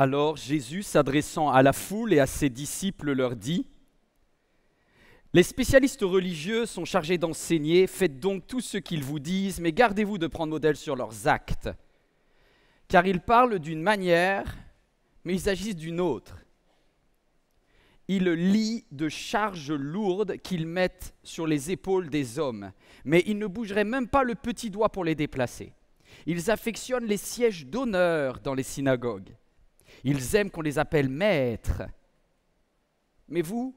Alors Jésus, s'adressant à la foule et à ses disciples, leur dit, Les spécialistes religieux sont chargés d'enseigner, faites donc tout ce qu'ils vous disent, mais gardez-vous de prendre modèle sur leurs actes. Car ils parlent d'une manière, mais ils agissent d'une autre. Ils lient de charges lourdes qu'ils mettent sur les épaules des hommes, mais ils ne bougeraient même pas le petit doigt pour les déplacer. Ils affectionnent les sièges d'honneur dans les synagogues ils aiment qu'on les appelle maîtres. Mais vous,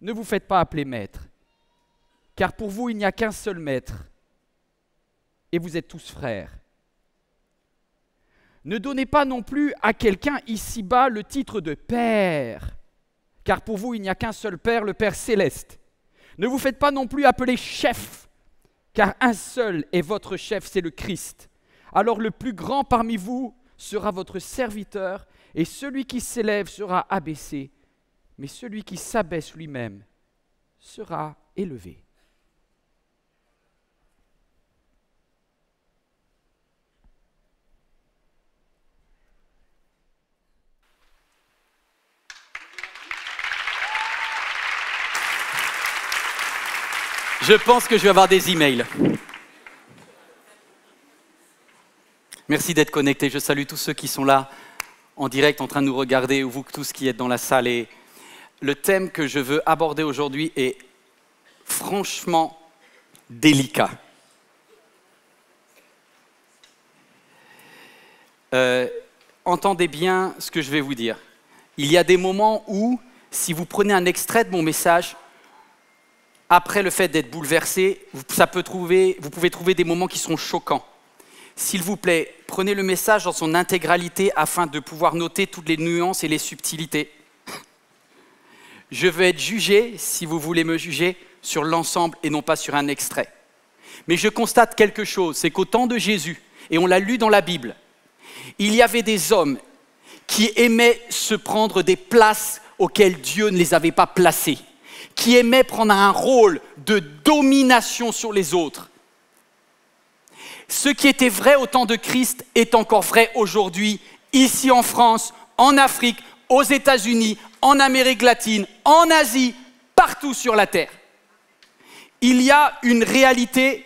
ne vous faites pas appeler maître, car pour vous, il n'y a qu'un seul maître, et vous êtes tous frères. Ne donnez pas non plus à quelqu'un ici-bas le titre de Père, car pour vous, il n'y a qu'un seul Père, le Père céleste. Ne vous faites pas non plus appeler chef, car un seul est votre chef, c'est le Christ. Alors le plus grand parmi vous sera votre serviteur, et celui qui s'élève sera abaissé, mais celui qui s'abaisse lui-même sera élevé. Je pense que je vais avoir des emails. Merci d'être connectés. Je salue tous ceux qui sont là en direct en train de nous regarder, ou vous tous qui êtes dans la salle. Et le thème que je veux aborder aujourd'hui est franchement délicat. Euh, entendez bien ce que je vais vous dire. Il y a des moments où, si vous prenez un extrait de mon message, après le fait d'être bouleversé, ça peut trouver, vous pouvez trouver des moments qui sont choquants. S'il vous plaît, prenez le message dans son intégralité afin de pouvoir noter toutes les nuances et les subtilités. Je veux être jugé, si vous voulez me juger, sur l'ensemble et non pas sur un extrait. Mais je constate quelque chose, c'est qu'au temps de Jésus, et on l'a lu dans la Bible, il y avait des hommes qui aimaient se prendre des places auxquelles Dieu ne les avait pas placés, qui aimaient prendre un rôle de domination sur les autres, ce qui était vrai au temps de Christ est encore vrai aujourd'hui, ici en France, en Afrique, aux États-Unis, en Amérique latine, en Asie, partout sur la Terre. Il y a une réalité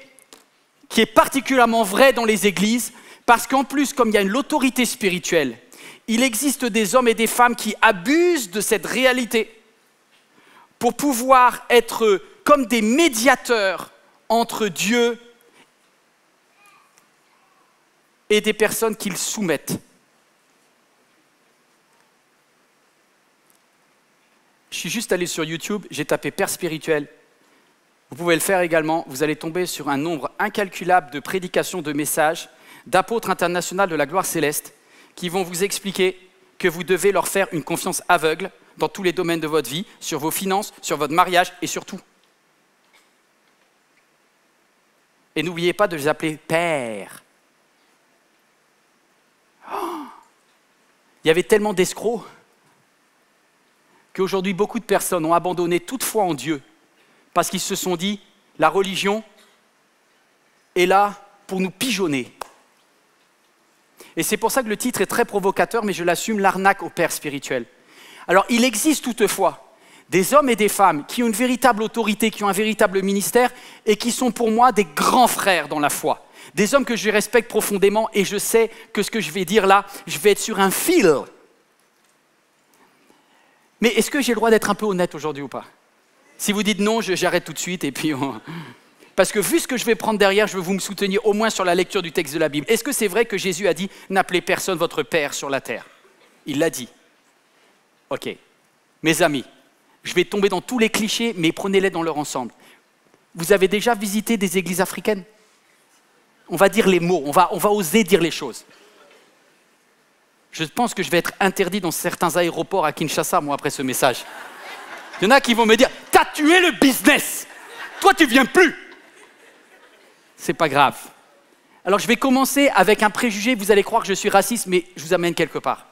qui est particulièrement vraie dans les églises, parce qu'en plus, comme il y a une autorité spirituelle, il existe des hommes et des femmes qui abusent de cette réalité pour pouvoir être comme des médiateurs entre Dieu et des personnes qu'ils soumettent. Je suis juste allé sur YouTube, j'ai tapé Père spirituel. Vous pouvez le faire également. Vous allez tomber sur un nombre incalculable de prédications, de messages d'apôtres internationaux de la gloire céleste qui vont vous expliquer que vous devez leur faire une confiance aveugle dans tous les domaines de votre vie, sur vos finances, sur votre mariage et sur tout. Et n'oubliez pas de les appeler Père. Il y avait tellement d'escrocs qu'aujourd'hui beaucoup de personnes ont abandonné toute foi en Dieu parce qu'ils se sont dit, la religion est là pour nous pigeonner. Et c'est pour ça que le titre est très provocateur, mais je l'assume, l'arnaque au Père spirituel. Alors il existe toutefois des hommes et des femmes qui ont une véritable autorité, qui ont un véritable ministère, et qui sont pour moi des grands frères dans la foi des hommes que je respecte profondément et je sais que ce que je vais dire là, je vais être sur un fil. Mais est-ce que j'ai le droit d'être un peu honnête aujourd'hui ou pas? Si vous dites non, j'arrête tout de suite et puis Parce que vu ce que je vais prendre derrière, je veux vous me soutenir au moins sur la lecture du texte de la Bible. Est-ce que c'est vrai que Jésus a dit n'appelez personne votre Père sur la terre? Il l'a dit. Ok. Mes amis, je vais tomber dans tous les clichés, mais prenez-les dans leur ensemble. Vous avez déjà visité des églises africaines? On va dire les mots, on va, on va oser dire les choses. Je pense que je vais être interdit dans certains aéroports à Kinshasa, moi, après ce message. Il y en a qui vont me dire T'as tué le business Toi, tu viens plus C'est pas grave. Alors, je vais commencer avec un préjugé. Vous allez croire que je suis raciste, mais je vous amène quelque part.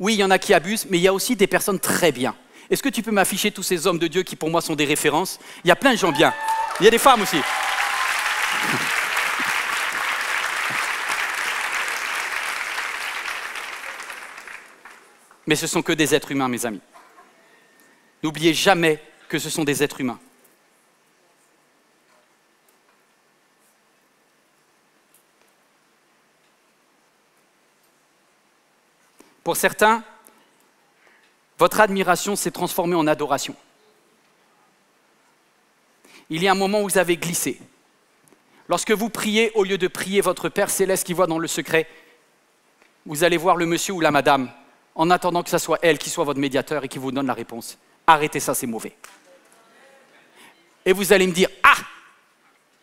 Oui, il y en a qui abusent, mais il y a aussi des personnes très bien. Est-ce que tu peux m'afficher tous ces hommes de Dieu qui, pour moi, sont des références? Il y a plein de gens bien. Il y a des femmes aussi. Mais ce sont que des êtres humains, mes amis. N'oubliez jamais que ce sont des êtres humains. Pour certains, votre admiration s'est transformée en adoration. Il y a un moment où vous avez glissé. Lorsque vous priez, au lieu de prier votre Père céleste qui voit dans le secret, vous allez voir le monsieur ou la madame en attendant que ce soit elle qui soit votre médiateur et qui vous donne la réponse. Arrêtez ça, c'est mauvais. Et vous allez me dire, ah,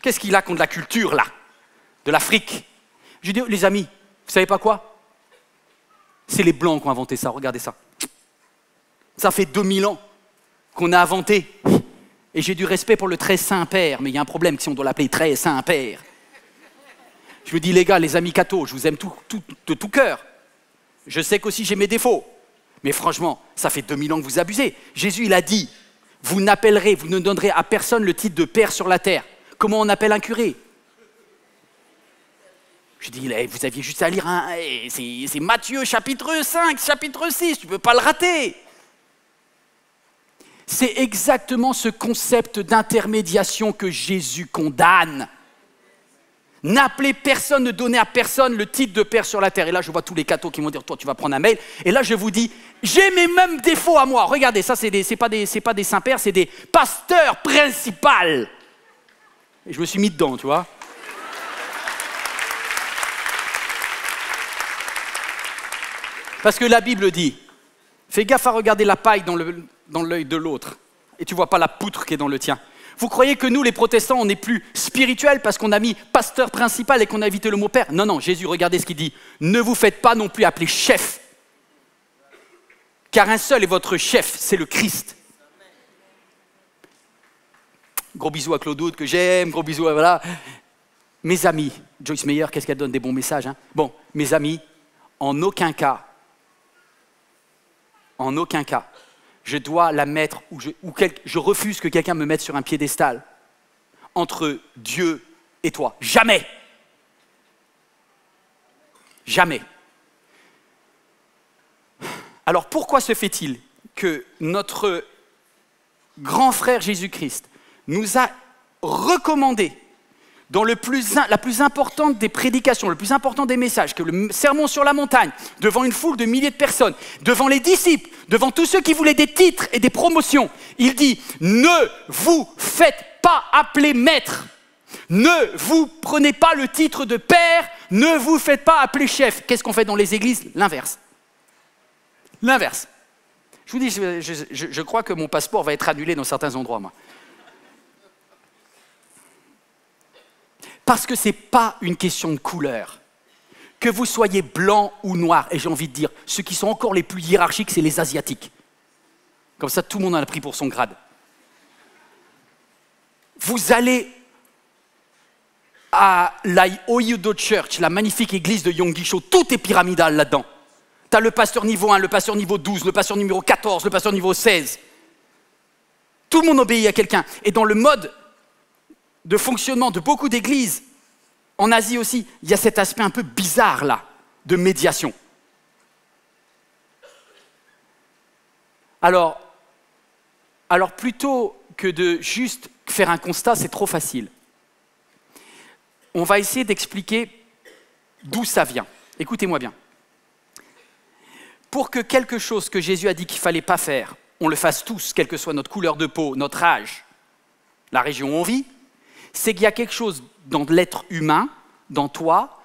qu'est-ce qu'il a contre la culture là, de l'Afrique? Je dis, les amis, vous savez pas quoi? C'est les Blancs qui ont inventé ça, regardez ça. Ça fait 2000 ans qu'on a inventé. Et j'ai du respect pour le très Saint-Père, mais il y a un problème si on doit l'appeler très Saint-Père. Je me dis, les gars, les amis cathos, je vous aime de tout cœur. Je sais qu'aussi j'ai mes défauts. Mais franchement, ça fait 2000 ans que vous abusez. Jésus, il a dit, vous n'appellerez, vous ne donnerez à personne le titre de Père sur la terre. Comment on appelle un curé? Je dis, vous aviez juste à lire un... Eh, c'est Matthieu chapitre 5, chapitre 6, tu ne peux pas le rater. C'est exactement ce concept d'intermédiation que Jésus condamne. N'appelez personne, ne donnez à personne le titre de père sur la terre. Et là, je vois tous les cathos qui vont dire, toi, tu vas prendre un mail. Et là, je vous dis, j'ai mes mêmes défauts à moi. Regardez, ça, c'est n'est pas des, pas des saints-pères, c'est des pasteurs principaux. Et je me suis mis dedans, tu vois. Parce que la Bible dit, fais gaffe à regarder la paille dans l'œil de l'autre. Et tu vois pas la poutre qui est dans le tien. Vous croyez que nous, les protestants, on est plus spirituels parce qu'on a mis pasteur principal et qu'on a évité le mot père? Non, non, Jésus, regardez ce qu'il dit. Ne vous faites pas non plus appeler chef. Car un seul est votre chef, c'est le Christ. Gros bisous à Claude que j'aime, gros bisous à voilà. Mes amis, Joyce Meyer, qu'est-ce qu'elle donne des bons messages hein? Bon, mes amis, en aucun cas, en aucun cas, je dois la mettre, ou je, refuse que quelqu'un me mette sur un piédestal entre Dieu et toi. Jamais. Jamais. Alors pourquoi se fait-il que notre grand frère Jésus-Christ nous a recommandé dans la plus importante des prédications, le plus important des messages, que le sermon sur la montagne, devant une foule de milliers de personnes, devant les disciples, devant tous ceux qui voulaient des titres et des promotions, il dit, ne vous faites pas appeler maître, ne vous prenez pas le titre de père, ne vous faites pas appeler chef. Qu'est-ce qu'on fait dans les églises? L'inverse. L'inverse. Je vous dis, je, je crois que mon passeport va être annulé dans certains endroits, moi. Parce que ce n'est pas une question de couleur. Que vous soyez blanc ou noir, et j'ai envie de dire, ceux qui sont encore les plus hiérarchiques, c'est les Asiatiques. Comme ça, tout le monde en a pris pour son grade. Vous allez à la Oyudo Church, la magnifique église de Yonggisho, tout est pyramidal là-dedans. Tu as le pasteur niveau 1, le pasteur niveau 12, le pasteur numéro 14, le pasteur niveau 16. Tout le monde obéit à quelqu'un. Et dans le mode de fonctionnement de beaucoup d'églises, en Asie aussi, il y a cet aspect un peu bizarre là, de médiation. Alors, alors plutôt que de juste faire un constat, c'est trop facile. On va essayer d'expliquer d'où ça vient. Écoutez-moi bien. Pour que quelque chose que Jésus a dit qu'il ne fallait pas faire, on le fasse tous, quelle que soit notre couleur de peau, notre âge, la région où on vit, c'est qu'il y a quelque chose dans l'être humain, dans toi,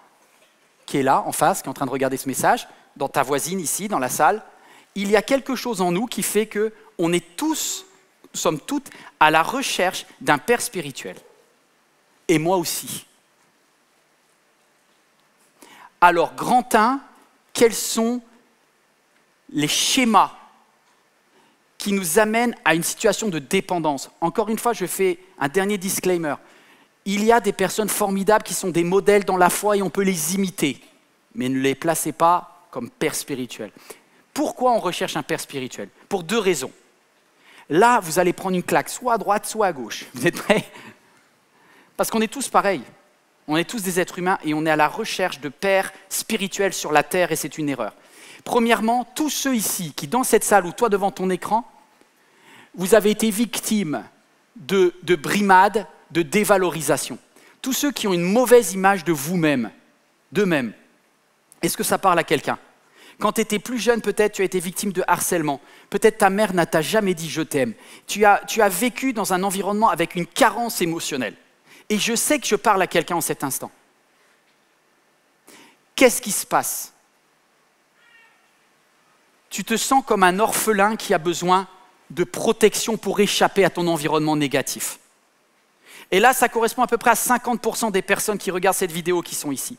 qui est là, en face, qui est en train de regarder ce message, dans ta voisine ici, dans la salle, il y a quelque chose en nous qui fait que on est tous, nous sommes toutes à la recherche d'un père spirituel. Et moi aussi. Alors, grand 1, quels sont les schémas qui nous amènent à une situation de dépendance? Encore une fois, je fais un dernier disclaimer il y a des personnes formidables qui sont des modèles dans la foi et on peut les imiter, mais ne les placez pas comme père spirituel. Pourquoi on recherche un père spirituel? Pour deux raisons. Là, vous allez prendre une claque, soit à droite, soit à gauche. Vous êtes prêts? Parce qu'on est tous pareils. On est tous des êtres humains et on est à la recherche de pères spirituels sur la terre et c'est une erreur. Premièrement, tous ceux ici qui, dans cette salle ou toi devant ton écran, vous avez été victimes de, de brimades, de dévalorisation. Tous ceux qui ont une mauvaise image de vous-même, d'eux-mêmes. Est-ce que ça parle à quelqu'un? Quand tu étais plus jeune, peut-être tu as été victime de harcèlement. Peut-être ta mère n'a jamais dit je t'aime. Tu as, tu as vécu dans un environnement avec une carence émotionnelle. Et je sais que je parle à quelqu'un en cet instant. Qu'est-ce qui se passe? Tu te sens comme un orphelin qui a besoin de protection pour échapper à ton environnement négatif. Et là, ça correspond à peu près à 50% des personnes qui regardent cette vidéo qui sont ici.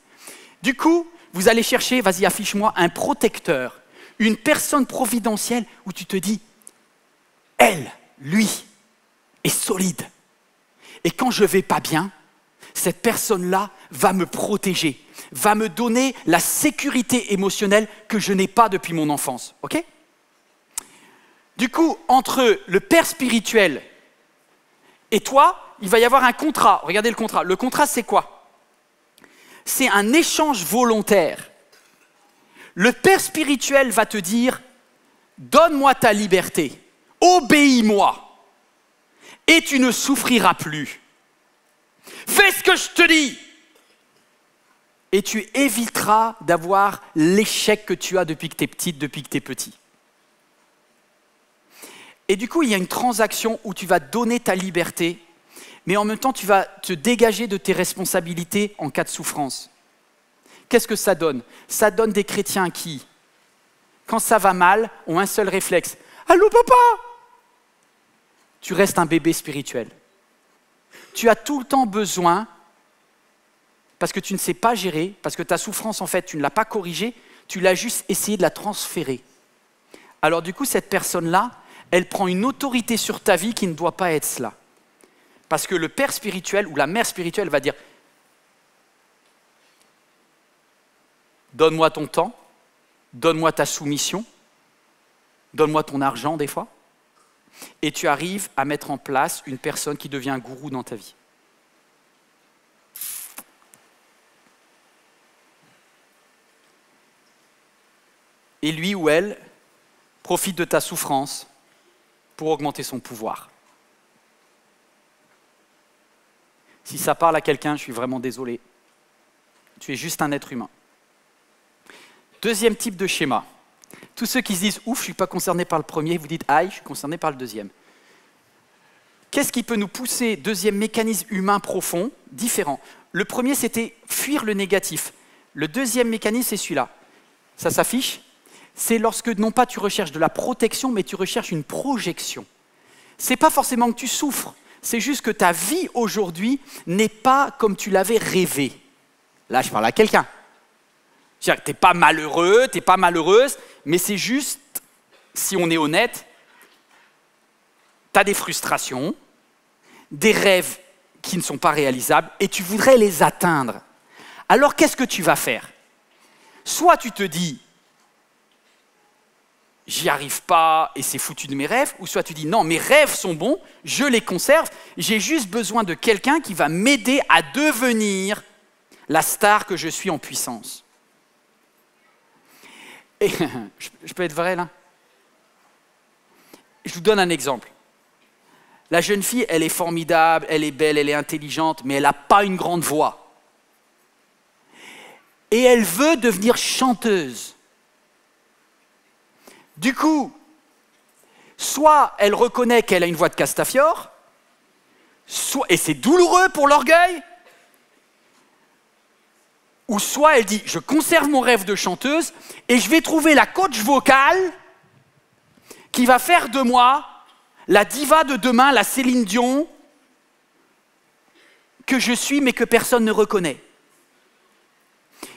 Du coup, vous allez chercher, vas-y, affiche-moi un protecteur, une personne providentielle où tu te dis, elle, lui, est solide. Et quand je vais pas bien, cette personne-là va me protéger, va me donner la sécurité émotionnelle que je n'ai pas depuis mon enfance. OK? Du coup, entre le père spirituel et toi, il va y avoir un contrat. Regardez le contrat. Le contrat, c'est quoi? C'est un échange volontaire. Le père spirituel va te dire, donne-moi ta liberté, obéis-moi, et tu ne souffriras plus. Fais ce que je te dis. Et tu éviteras d'avoir l'échec que tu as depuis que tu es petite, depuis que tu es petit. Et du coup, il y a une transaction où tu vas donner ta liberté, mais en même temps, tu vas te dégager de tes responsabilités en cas de souffrance. Qu'est-ce que ça donne? Ça donne des chrétiens qui, quand ça va mal, ont un seul réflexe. Allô papa Tu restes un bébé spirituel. Tu as tout le temps besoin, parce que tu ne sais pas gérer, parce que ta souffrance, en fait, tu ne l'as pas corrigée, tu l'as juste essayé de la transférer. Alors du coup, cette personne-là, elle prend une autorité sur ta vie qui ne doit pas être cela. Parce que le père spirituel ou la mère spirituelle va dire Donne-moi ton temps, donne-moi ta soumission, donne-moi ton argent des fois, et tu arrives à mettre en place une personne qui devient un gourou dans ta vie. Et lui ou elle profite de ta souffrance pour augmenter son pouvoir. Si ça parle à quelqu'un, je suis vraiment désolé. Tu es juste un être humain. Deuxième type de schéma. Tous ceux qui se disent ouf, je ne suis pas concerné par le premier, vous dites aïe, je suis concerné par le deuxième. Qu'est-ce qui peut nous pousser Deuxième mécanisme humain profond, différent? Le premier, c'était fuir le négatif. Le deuxième mécanisme, c'est celui-là. Ça s'affiche c'est lorsque non pas tu recherches de la protection, mais tu recherches une projection. C'est pas forcément que tu souffres, c'est juste que ta vie aujourd'hui n'est pas comme tu l'avais rêvé. Là, je parle à quelqu'un. Tu n'es pas malheureux, tu n'es pas malheureuse, mais c'est juste, si on est honnête, tu as des frustrations, des rêves qui ne sont pas réalisables, et tu voudrais les atteindre. Alors qu'est-ce que tu vas faire? Soit tu te dis, j'y arrive pas et c'est foutu de mes rêves, ou soit tu dis non, mes rêves sont bons, je les conserve, j'ai juste besoin de quelqu'un qui va m'aider à devenir la star que je suis en puissance. Et je peux être vrai là? Je vous donne un exemple. La jeune fille, elle est formidable, elle est belle, elle est intelligente, mais elle n'a pas une grande voix. Et elle veut devenir chanteuse. Du coup, soit elle reconnaît qu'elle a une voix de Castafiore, soit, et c'est douloureux pour l'orgueil, ou soit elle dit je conserve mon rêve de chanteuse et je vais trouver la coach vocale qui va faire de moi la diva de demain, la Céline Dion que je suis mais que personne ne reconnaît.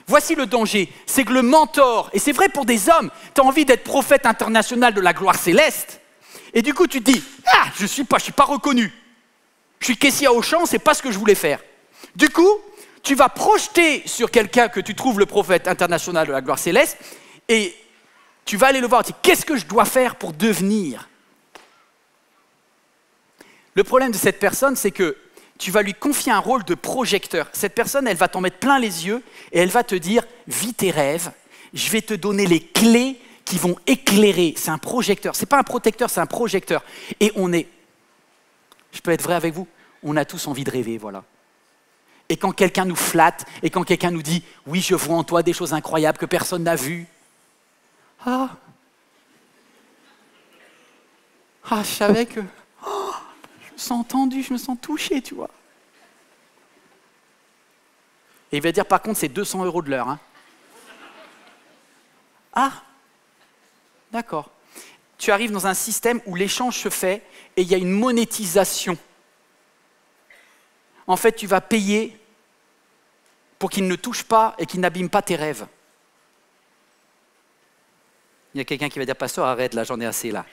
Voici le danger, c'est que le mentor, et c'est vrai pour des hommes, tu as envie d'être prophète international de la gloire céleste, et du coup tu te dis, ah, je ne suis pas, je suis pas reconnu. Je suis caissier au champ, c'est pas ce que je voulais faire. Du coup, tu vas projeter sur quelqu'un que tu trouves le prophète international de la gloire céleste, et tu vas aller le voir et dire, qu'est-ce que je dois faire pour devenir? Le problème de cette personne, c'est que tu vas lui confier un rôle de projecteur. Cette personne, elle va t'en mettre plein les yeux et elle va te dire, vis tes rêves, je vais te donner les clés qui vont éclairer. C'est un projecteur. C'est pas un protecteur, c'est un projecteur. Et on est. Je peux être vrai avec vous On a tous envie de rêver, voilà. Et quand quelqu'un nous flatte, et quand quelqu'un nous dit Oui, je vois en toi des choses incroyables que personne n'a vues. Ah Ah, je savais que. Je me sens entendu, je me sens touché, tu vois. Et il va dire par contre, c'est 200 euros de l'heure. Hein. Ah D'accord. Tu arrives dans un système où l'échange se fait et il y a une monétisation. En fait, tu vas payer pour qu'il ne touche pas et qu'il n'abîme pas tes rêves. Il y a quelqu'un qui va dire, pasteur, arrête, là, j'en ai assez, là.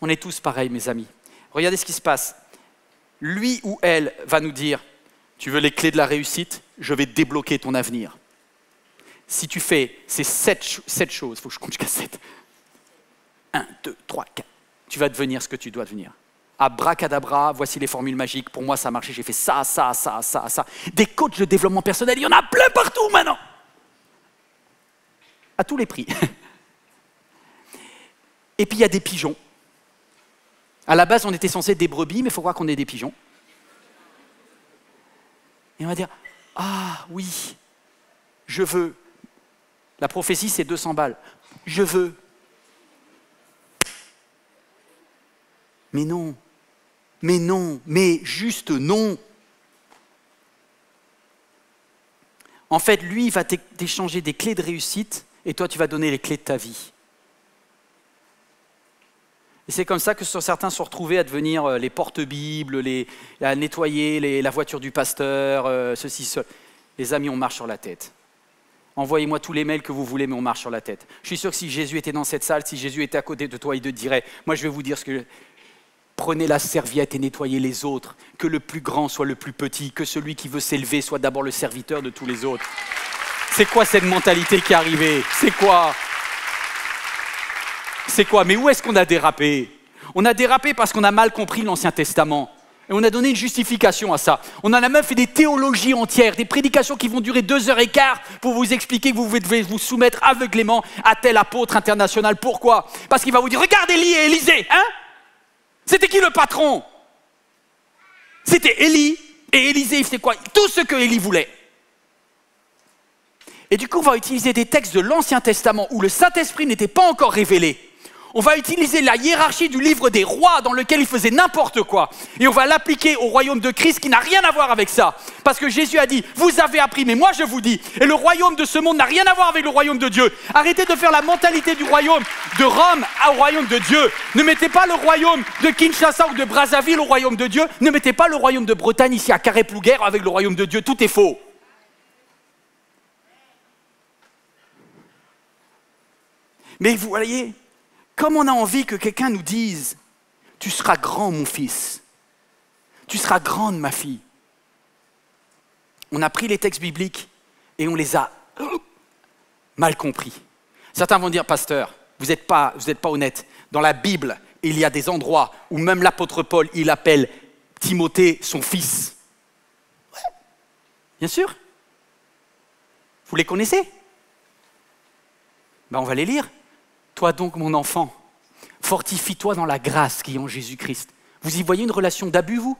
On est tous pareils, mes amis. Regardez ce qui se passe. Lui ou elle va nous dire, tu veux les clés de la réussite Je vais débloquer ton avenir. Si tu fais ces sept, choses, il faut que je compte jusqu'à sept. Un, deux, trois, quatre. Tu vas devenir ce que tu dois devenir. Abracadabra, voici les formules magiques. Pour moi, ça a marché. J'ai fait ça, ça, ça, ça, ça. Des coachs de développement personnel, il y en a plein partout maintenant. À tous les prix. Et puis il y a des pigeons. À la base, on était censé être des brebis, mais il faut croire qu'on est des pigeons. Et on va dire Ah oui, je veux. La prophétie, c'est 200 balles. Je veux. Mais non, mais non, mais juste non. En fait, lui, il va t'échanger des clés de réussite et toi, tu vas donner les clés de ta vie. Et c'est comme ça que certains sont retrouvés à devenir euh, les porte-bibles, à nettoyer la voiture du pasteur, euh, ceci, cela. Les amis, on marche sur la tête. Envoyez-moi tous les mails que vous voulez, mais on marche sur la tête. Je suis sûr que si Jésus était dans cette salle, si Jésus était à côté de toi, il te dirait, moi je vais vous dire ce que... Prenez la serviette et nettoyez les autres, que le plus grand soit le plus petit, que celui qui veut s'élever soit d'abord le serviteur de tous les autres. C'est quoi cette mentalité qui est arrivée? C'est quoi? C'est quoi? Mais où est-ce qu'on a dérapé? On a dérapé parce qu'on a mal compris l'Ancien Testament. Et on a donné une justification à ça. On en a même fait des théologies entières, des prédications qui vont durer deux heures et quart pour vous expliquer que vous devez vous soumettre aveuglément à tel apôtre international. Pourquoi? Parce qu'il va vous dire Regarde Élie et Élisée, hein? C'était qui le patron? C'était Élie et Élisée, il faisait quoi? Tout ce que Élie voulait. Et du coup, on va utiliser des textes de l'Ancien Testament où le Saint-Esprit n'était pas encore révélé on va utiliser la hiérarchie du livre des rois dans lequel il faisait n'importe quoi. Et on va l'appliquer au royaume de Christ qui n'a rien à voir avec ça. Parce que Jésus a dit, vous avez appris, mais moi je vous dis, et le royaume de ce monde n'a rien à voir avec le royaume de Dieu. Arrêtez de faire la mentalité du royaume de Rome au royaume de Dieu. Ne mettez pas le royaume de Kinshasa ou de Brazzaville au royaume de Dieu. Ne mettez pas le royaume de Bretagne ici à Carré-Plouguer avec le royaume de Dieu. Tout est faux. Mais vous voyez, comme on a envie que quelqu'un nous dise, tu seras grand mon fils, tu seras grande ma fille. On a pris les textes bibliques et on les a mal compris. Certains vont dire, pasteur, vous n'êtes pas, honnête. Dans la Bible, il y a des endroits où même l'apôtre Paul, il appelle Timothée son fils. Bien sûr. Vous les connaissez? Ben, On va les lire. Donc, mon enfant, fortifie-toi dans la grâce qui est en Jésus-Christ. Vous y voyez une relation d'abus, vous?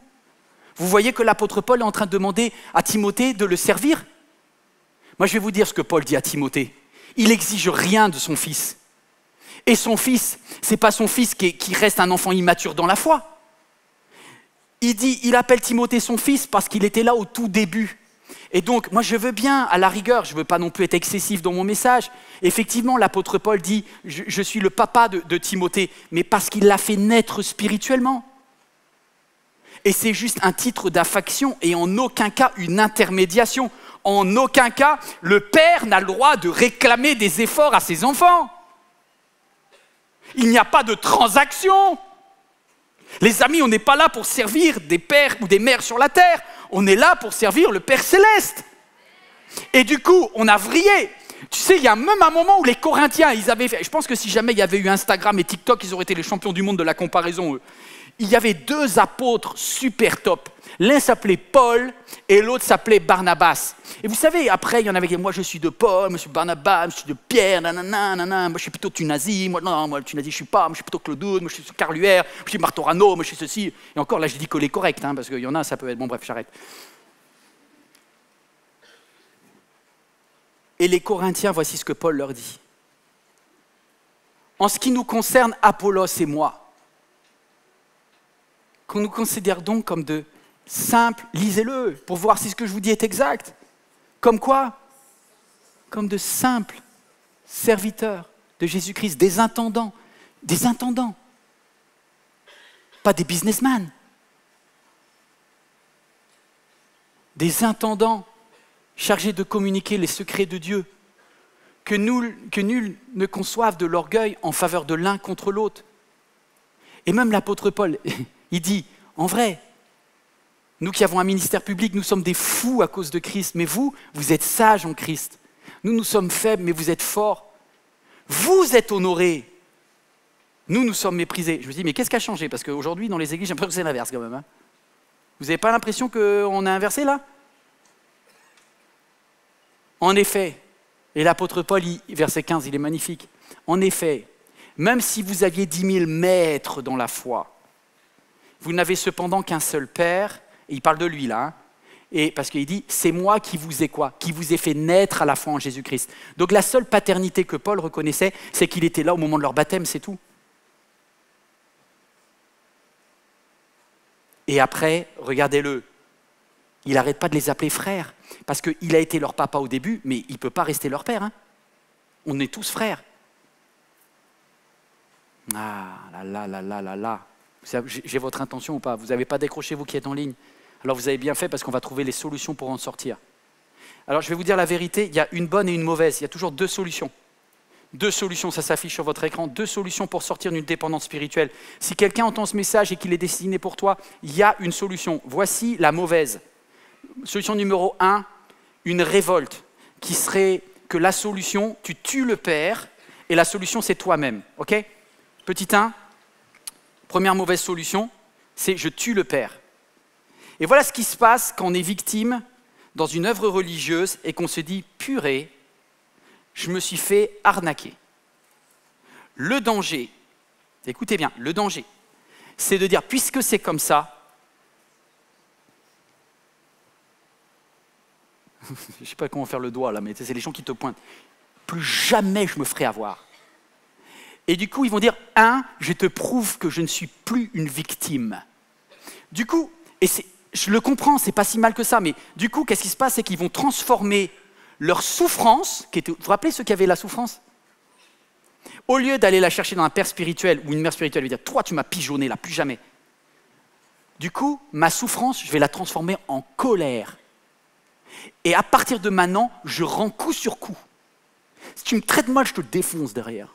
Vous voyez que l'apôtre Paul est en train de demander à Timothée de le servir? Moi, je vais vous dire ce que Paul dit à Timothée. Il n'exige rien de son fils. Et son fils, ce n'est pas son fils qui reste un enfant immature dans la foi. Il dit, il appelle Timothée son fils parce qu'il était là au tout début. Et donc, moi, je veux bien, à la rigueur, je ne veux pas non plus être excessif dans mon message. Effectivement, l'apôtre Paul dit, je, suis le papa de, Timothée, mais parce qu'il l'a fait naître spirituellement. Et c'est juste un titre d'affection et en aucun cas une intermédiation. En aucun cas, le père n'a le droit de réclamer des efforts à ses enfants. Il n'y a pas de transaction. Les amis, on n'est pas là pour servir des pères ou des mères sur la terre on est là pour servir le Père céleste. Et du coup, on a vrillé. Tu sais, il y a même un moment où les Corinthiens, ils avaient fait, je pense que si jamais il y avait eu Instagram et TikTok, ils auraient été les champions du monde de la comparaison. Il y avait deux apôtres super top. L'un s'appelait Paul et l'autre s'appelait Barnabas. Et vous savez, après, il y en avait qui moi je suis de Paul, moi je suis Barnabas, je suis de Pierre, nanana, nanana, moi je suis plutôt Tunazi, moi non, moi Tunazi je suis pas, moi je suis plutôt Claude, moi je suis Carluère, moi je suis Martorano, moi je suis ceci. Et encore là, je dis est correct, hein, parce qu'il y en a, ça peut être. Bon, bref, j'arrête. Et les Corinthiens, voici ce que Paul leur dit. En ce qui nous concerne, Apollos et moi, qu'on nous considère donc comme de simples, lisez-le pour voir si ce que je vous dis est exact. Comme quoi Comme de simples serviteurs de Jésus-Christ, des intendants, des intendants, pas des businessmen, des intendants chargés de communiquer les secrets de Dieu, que nul, ne conçoive de l'orgueil en faveur de l'un contre l'autre. Et même l'apôtre Paul, il dit, en vrai, nous qui avons un ministère public, nous sommes des fous à cause de Christ, mais vous, vous êtes sages en Christ. Nous, nous sommes faibles, mais vous êtes forts. Vous êtes honorés. Nous, nous sommes méprisés. Je me dis, mais qu'est-ce qui a changé? Parce qu'aujourd'hui, dans les églises, j'ai l'impression que c'est l'inverse quand même. Hein. vous n'avez pas l'impression qu'on a inversé là? En effet, et l'apôtre Paul, verset 15, il est magnifique. En effet, même si vous aviez dix mille maîtres dans la foi, vous n'avez cependant qu'un seul Père, et il parle de lui là, hein, et parce qu'il dit, c'est moi qui vous ai quoi? Qui vous ai fait naître à la foi en Jésus-Christ. Donc la seule paternité que Paul reconnaissait, c'est qu'il était là au moment de leur baptême, c'est tout. Et après, regardez-le, il n'arrête pas de les appeler frères, parce qu'il a été leur papa au début, mais il ne peut pas rester leur père. Hein. On est tous frères. Ah là là là là là là. J'ai votre intention ou pas? Vous n'avez pas décroché, vous qui êtes en ligne? Alors vous avez bien fait parce qu'on va trouver les solutions pour en sortir. Alors je vais vous dire la vérité, il y a une bonne et une mauvaise. Il y a toujours deux solutions. Deux solutions, ça s'affiche sur votre écran, deux solutions pour sortir d'une dépendance spirituelle. Si quelqu'un entend ce message et qu'il est destiné pour toi, il y a une solution. Voici la mauvaise. Solution numéro un, une révolte qui serait que la solution, tu tues le Père et la solution, c'est toi-même. OK? Petit 1, première mauvaise solution, c'est je tue le Père. Et voilà ce qui se passe quand on est victime dans une œuvre religieuse et qu'on se dit purée, je me suis fait arnaquer. Le danger, écoutez bien, le danger, c'est de dire puisque c'est comme ça, je ne sais pas comment faire le doigt là, mais c'est les gens qui te pointent. Plus jamais je me ferai avoir. Et du coup, ils vont dire, un, je te prouve que je ne suis plus une victime. Du coup, et je le comprends, c'est pas si mal que ça, mais du coup, qu'est-ce qui se passe? C'est qu'ils vont transformer leur souffrance, qui vous vous rappelez ceux qui avaient la souffrance? Au lieu d'aller la chercher dans un père spirituel ou une mère spirituelle, et dire, toi, tu m'as pigeonné là, plus jamais. Du coup, ma souffrance, je vais la transformer en colère. Et à partir de maintenant, je rends coup sur coup. Si tu me traites mal, je te défonce derrière.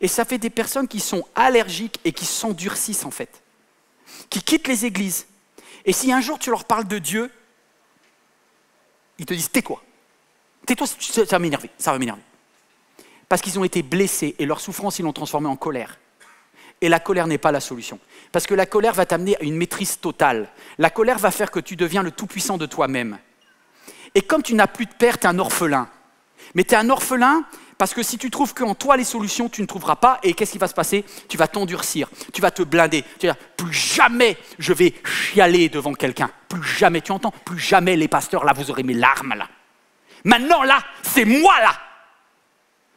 Et ça fait des personnes qui sont allergiques et qui s'endurcissent en fait, qui quittent les églises. Et si un jour tu leur parles de Dieu, ils te disent tais-toi. Tais-toi, ça va m'énerver, ça va m'énerver. Parce qu'ils ont été blessés et leur souffrance, ils l'ont transformée en colère. Et la colère n'est pas la solution. Parce que la colère va t'amener à une maîtrise totale. La colère va faire que tu deviens le tout-puissant de toi-même. Et comme tu n'as plus de père, tu es un orphelin. Mais tu es un orphelin parce que si tu trouves qu'en toi les solutions, tu ne trouveras pas. Et qu'est-ce qui va se passer? Tu vas t'endurcir, tu vas te blinder. Tu vas dire, plus jamais je vais chialer devant quelqu'un. Plus jamais, tu entends? Plus jamais les pasteurs, là, vous aurez mes larmes, là. Maintenant, là, c'est moi, là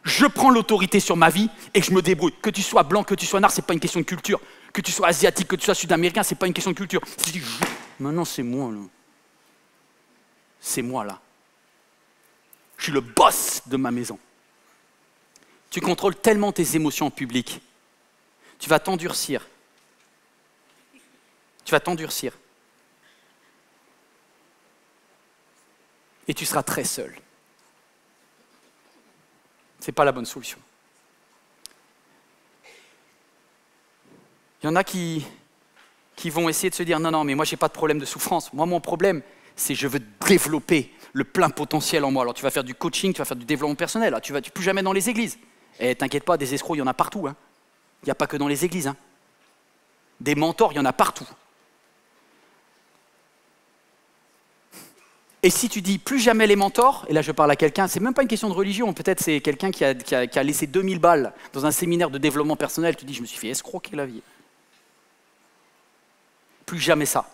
je prends l'autorité sur ma vie et je me débrouille. Que tu sois blanc, que tu sois noir, ce n'est pas une question de culture. Que tu sois asiatique, que tu sois sud-américain, ce n'est pas une question de culture. Maintenant c'est moi là. C'est moi là. Je suis le boss de ma maison. Tu contrôles tellement tes émotions en public. Tu vas t'endurcir. Tu vas t'endurcir. Et tu seras très seul. Ce n'est pas la bonne solution. Il y en a qui, vont essayer de se dire non, non, mais moi, j'ai pas de problème de souffrance. Moi, mon problème, c'est je veux développer le plein potentiel en moi. Alors, tu vas faire du coaching, tu vas faire du développement personnel. tu vas tu, plus jamais dans les églises. Et t'inquiète pas, des escrocs, il y en a partout. Hein. Il n'y a pas que dans les églises. Hein. Des mentors, il y en a partout. Et si tu dis plus jamais les mentors, et là je parle à quelqu'un, c'est même pas une question de religion, peut-être c'est quelqu'un qui a, qui, a, laissé 2000 balles dans un séminaire de développement personnel, tu dis je me suis fait escroquer la vie. Plus jamais ça.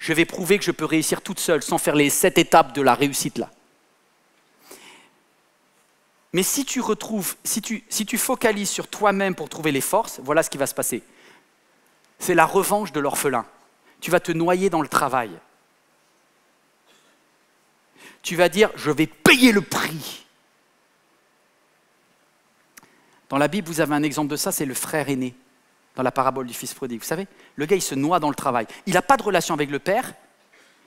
Je vais prouver que je peux réussir toute seule sans faire les sept étapes de la réussite là. Mais si tu retrouves, focalises sur toi-même pour trouver les forces, voilà ce qui va se passer. C'est la revanche de l'orphelin. Tu vas te noyer dans le travail tu vas dire, je vais payer le prix. Dans la Bible, vous avez un exemple de ça, c'est le frère aîné, dans la parabole du fils prodigue. Vous savez, le gars, il se noie dans le travail. Il n'a pas de relation avec le père.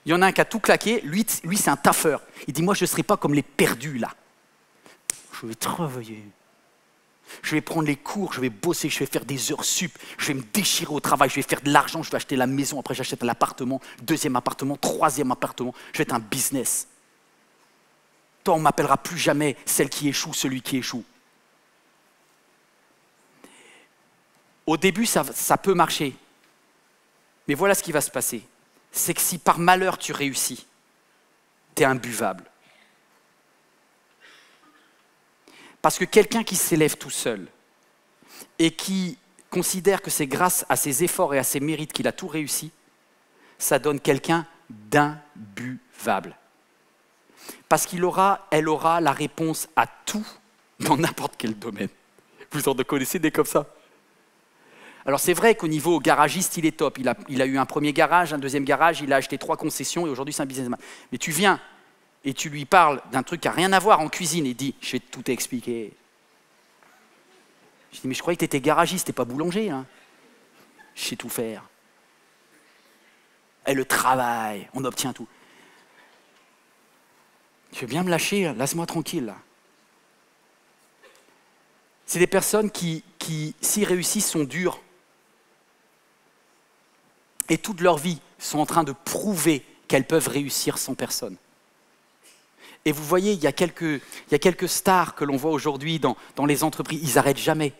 Il y en a un qui a tout claqué. Lui, lui c'est un taffeur. Il dit, moi, je ne serai pas comme les perdus, là. Je vais travailler. Je vais prendre les cours, je vais bosser, je vais faire des heures sup, je vais me déchirer au travail, je vais faire de l'argent, je vais acheter la maison, après j'achète l'appartement, deuxième appartement, troisième appartement, je vais être un business. Toi, on ne m'appellera plus jamais celle qui échoue, celui qui échoue. Au début, ça, peut marcher. Mais voilà ce qui va se passer. C'est que si par malheur tu réussis, tu es imbuvable. Parce que quelqu'un qui s'élève tout seul et qui considère que c'est grâce à ses efforts et à ses mérites qu'il a tout réussi, ça donne quelqu'un d'imbuvable parce qu'il aura, elle aura la réponse à tout dans n'importe quel domaine. Vous en connaissez des comme ça? Alors c'est vrai qu'au niveau garagiste, il est top. Il a, il a, eu un premier garage, un deuxième garage, il a acheté trois concessions et aujourd'hui c'est un businessman. Mais tu viens et tu lui parles d'un truc qui n'a rien à voir en cuisine et dit, je vais tout expliquer. Je dis, mais je croyais que tu étais garagiste, et pas boulanger. Hein. Je sais tout faire. Et le travail, on obtient tout. Tu veux bien me lâcher, laisse-moi tranquille. C'est des personnes qui, qui s'y réussissent, sont dures. Et toute leur vie sont en train de prouver qu'elles peuvent réussir sans personne. Et vous voyez, il y a quelques, il y a quelques stars que l'on voit aujourd'hui dans, dans les entreprises, ils n'arrêtent jamais.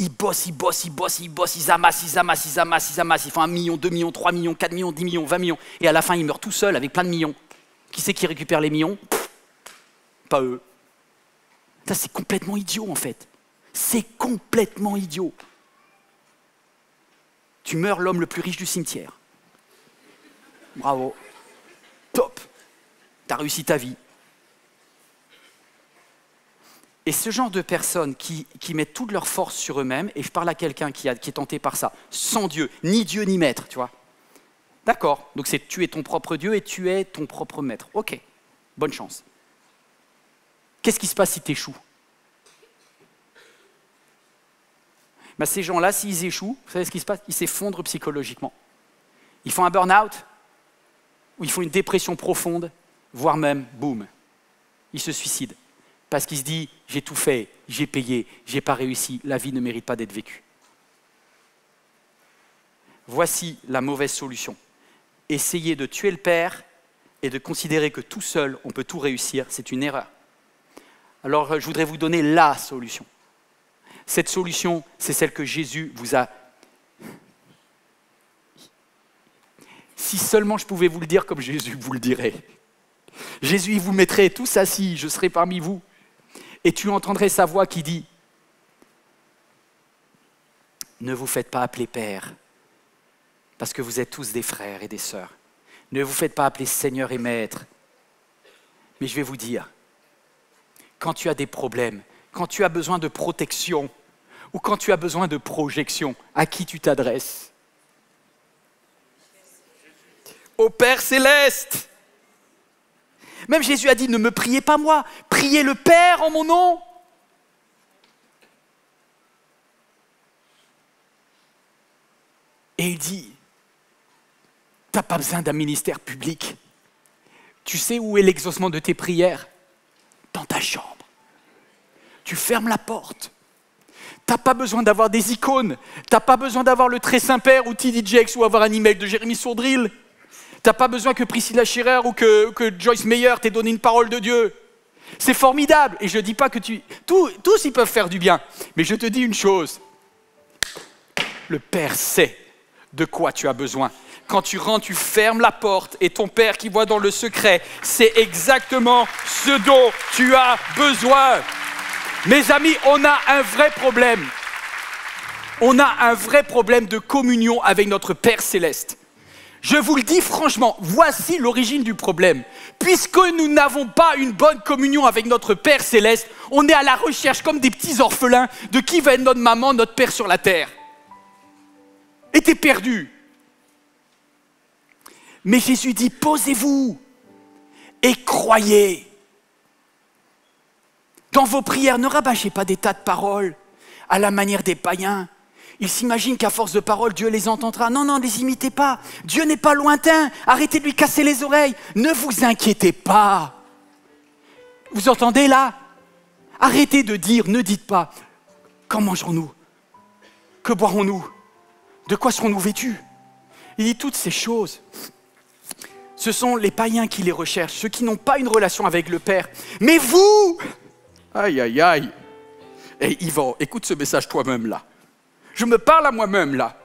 Ils bossent, ils bossent, ils bossent, ils bossent, ils amassent, ils amassent, ils amassent, ils amassent. Ils font un million, deux millions, trois millions, quatre millions, dix millions, vingt millions. Et à la fin, ils meurent tout seuls avec plein de millions. Qui c'est qui récupère les millions? Pas eux. Ça, c'est complètement idiot en fait. C'est complètement idiot. Tu meurs l'homme le plus riche du cimetière. Bravo. Top. Tu as réussi ta vie. Et ce genre de personnes qui, mettent toute leur force sur eux-mêmes, et je parle à quelqu'un qui, est tenté par ça, sans Dieu, ni Dieu ni maître, tu vois, D'accord, donc c'est tu es ton propre Dieu et tu es ton propre maître. Ok, bonne chance. Qu'est-ce qui se passe si tu échoues? Ben, Ces gens-là, s'ils échouent, vous savez ce qui se passe? Ils s'effondrent psychologiquement. Ils font un burn-out, ou ils font une dépression profonde, voire même, boum, ils se suicident. Parce qu'ils se disent, j'ai tout fait, j'ai payé, j'ai pas réussi, la vie ne mérite pas d'être vécue. Voici la mauvaise solution essayer de tuer le Père et de considérer que tout seul, on peut tout réussir, c'est une erreur. Alors je voudrais vous donner la solution. Cette solution, c'est celle que Jésus vous a... Si seulement je pouvais vous le dire comme Jésus vous le dirait. Jésus, il vous mettrait tous assis, je serais parmi vous. Et tu entendrais sa voix qui dit, ne vous faites pas appeler Père, parce que vous êtes tous des frères et des sœurs. Ne vous faites pas appeler Seigneur et Maître. Mais je vais vous dire, quand tu as des problèmes, quand tu as besoin de protection, ou quand tu as besoin de projection, à qui tu t'adresses? Au Père céleste. Même Jésus a dit, ne me priez pas moi, priez le Père en mon nom. Et il dit, tu n'as pas besoin d'un ministère public. Tu sais où est l'exaucement de tes prières? Dans ta chambre. Tu fermes la porte. Tu n'as pas besoin d'avoir des icônes. Tu n'as pas besoin d'avoir le très Saint-Père ou TD Jakes ou avoir un email de Jérémy Sourdril. Tu n'as pas besoin que Priscilla Scherer ou que, Joyce Meyer t'ait donné une parole de Dieu. C'est formidable. Et je ne dis pas que tu... Tous, tous, ils peuvent faire du bien. Mais je te dis une chose. Le Père sait de quoi tu as besoin. Quand tu rentres, tu fermes la porte et ton Père qui voit dans le secret, c'est exactement ce dont tu as besoin. Mes amis, on a un vrai problème. On a un vrai problème de communion avec notre Père céleste. Je vous le dis franchement, voici l'origine du problème. Puisque nous n'avons pas une bonne communion avec notre Père céleste, on est à la recherche comme des petits orphelins de qui va être notre maman, notre Père sur la terre. Et perdu. Mais Jésus dit, posez-vous et croyez. Dans vos prières, ne rabâchez pas des tas de paroles à la manière des païens. Ils s'imaginent qu'à force de paroles, Dieu les entendra. Non, non, ne les imitez pas. Dieu n'est pas lointain. Arrêtez de lui casser les oreilles. Ne vous inquiétez pas. Vous entendez là? Arrêtez de dire, ne dites pas, quand mangerons-nous? Que boirons-nous? De quoi serons-nous vêtus? Il dit toutes ces choses. Ce sont les païens qui les recherchent, ceux qui n'ont pas une relation avec le Père. Mais vous Aïe, aïe, aïe. Et Yvan, écoute ce message toi-même là. Je me parle à moi-même là.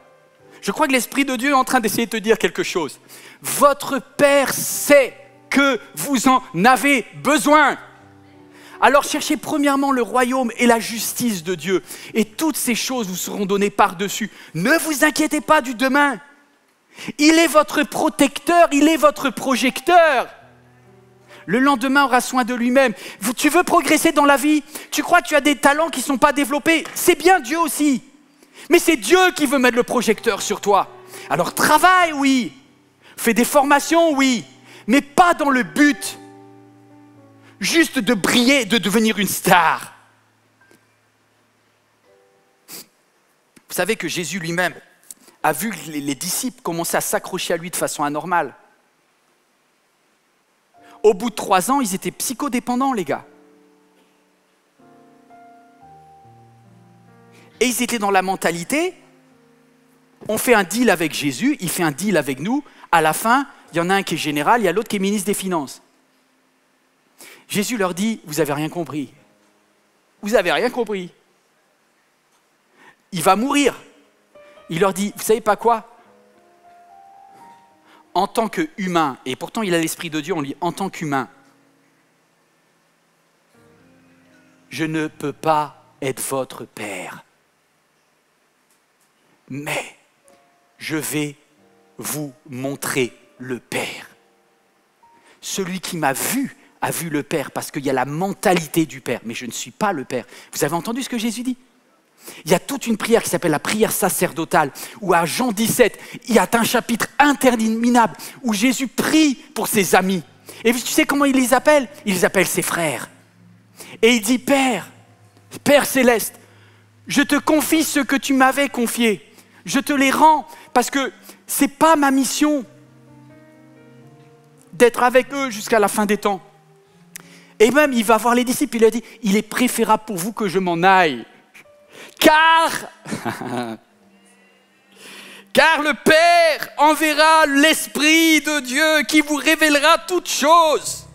Je crois que l'Esprit de Dieu est en train d'essayer de te dire quelque chose. Votre Père sait que vous en avez besoin. Alors cherchez premièrement le royaume et la justice de Dieu, et toutes ces choses vous seront données par-dessus. Ne vous inquiétez pas du demain. Il est votre protecteur, il est votre projecteur. Le lendemain aura soin de lui-même. Tu veux progresser dans la vie? Tu crois que tu as des talents qui ne sont pas développés? C'est bien Dieu aussi. Mais c'est Dieu qui veut mettre le projecteur sur toi. Alors travaille, oui. Fais des formations, oui. Mais pas dans le but juste de briller, de devenir une star. Vous savez que Jésus lui-même a vu les disciples commencer à s'accrocher à lui de façon anormale. Au bout de trois ans, ils étaient psychodépendants, les gars. Et ils étaient dans la mentalité, on fait un deal avec Jésus, il fait un deal avec nous, à la fin, il y en a un qui est général, il y a l'autre qui est ministre des Finances. Jésus leur dit, vous n'avez rien compris. Vous n'avez rien compris. Il va mourir. Il leur dit, vous savez pas quoi? En tant qu'humain, et pourtant il a l'Esprit de Dieu, on dit en tant qu'humain, je ne peux pas être votre Père mais je vais vous montrer le Père. Celui qui m'a vu a vu le Père parce qu'il y a la mentalité du Père, mais je ne suis pas le Père. Vous avez entendu ce que Jésus dit? Il y a toute une prière qui s'appelle la prière sacerdotale, où à Jean 17, il y a un chapitre interminable où Jésus prie pour ses amis. Et tu sais comment il les appelle Il les appelle ses frères. Et il dit, Père, Père céleste, je te confie ce que tu m'avais confié. Je te les rends parce que ce n'est pas ma mission d'être avec eux jusqu'à la fin des temps. Et même, il va voir les disciples, il a dit, il est préférable pour vous que je m'en aille. Car, car le Père enverra l'Esprit de Dieu qui vous révélera toutes choses.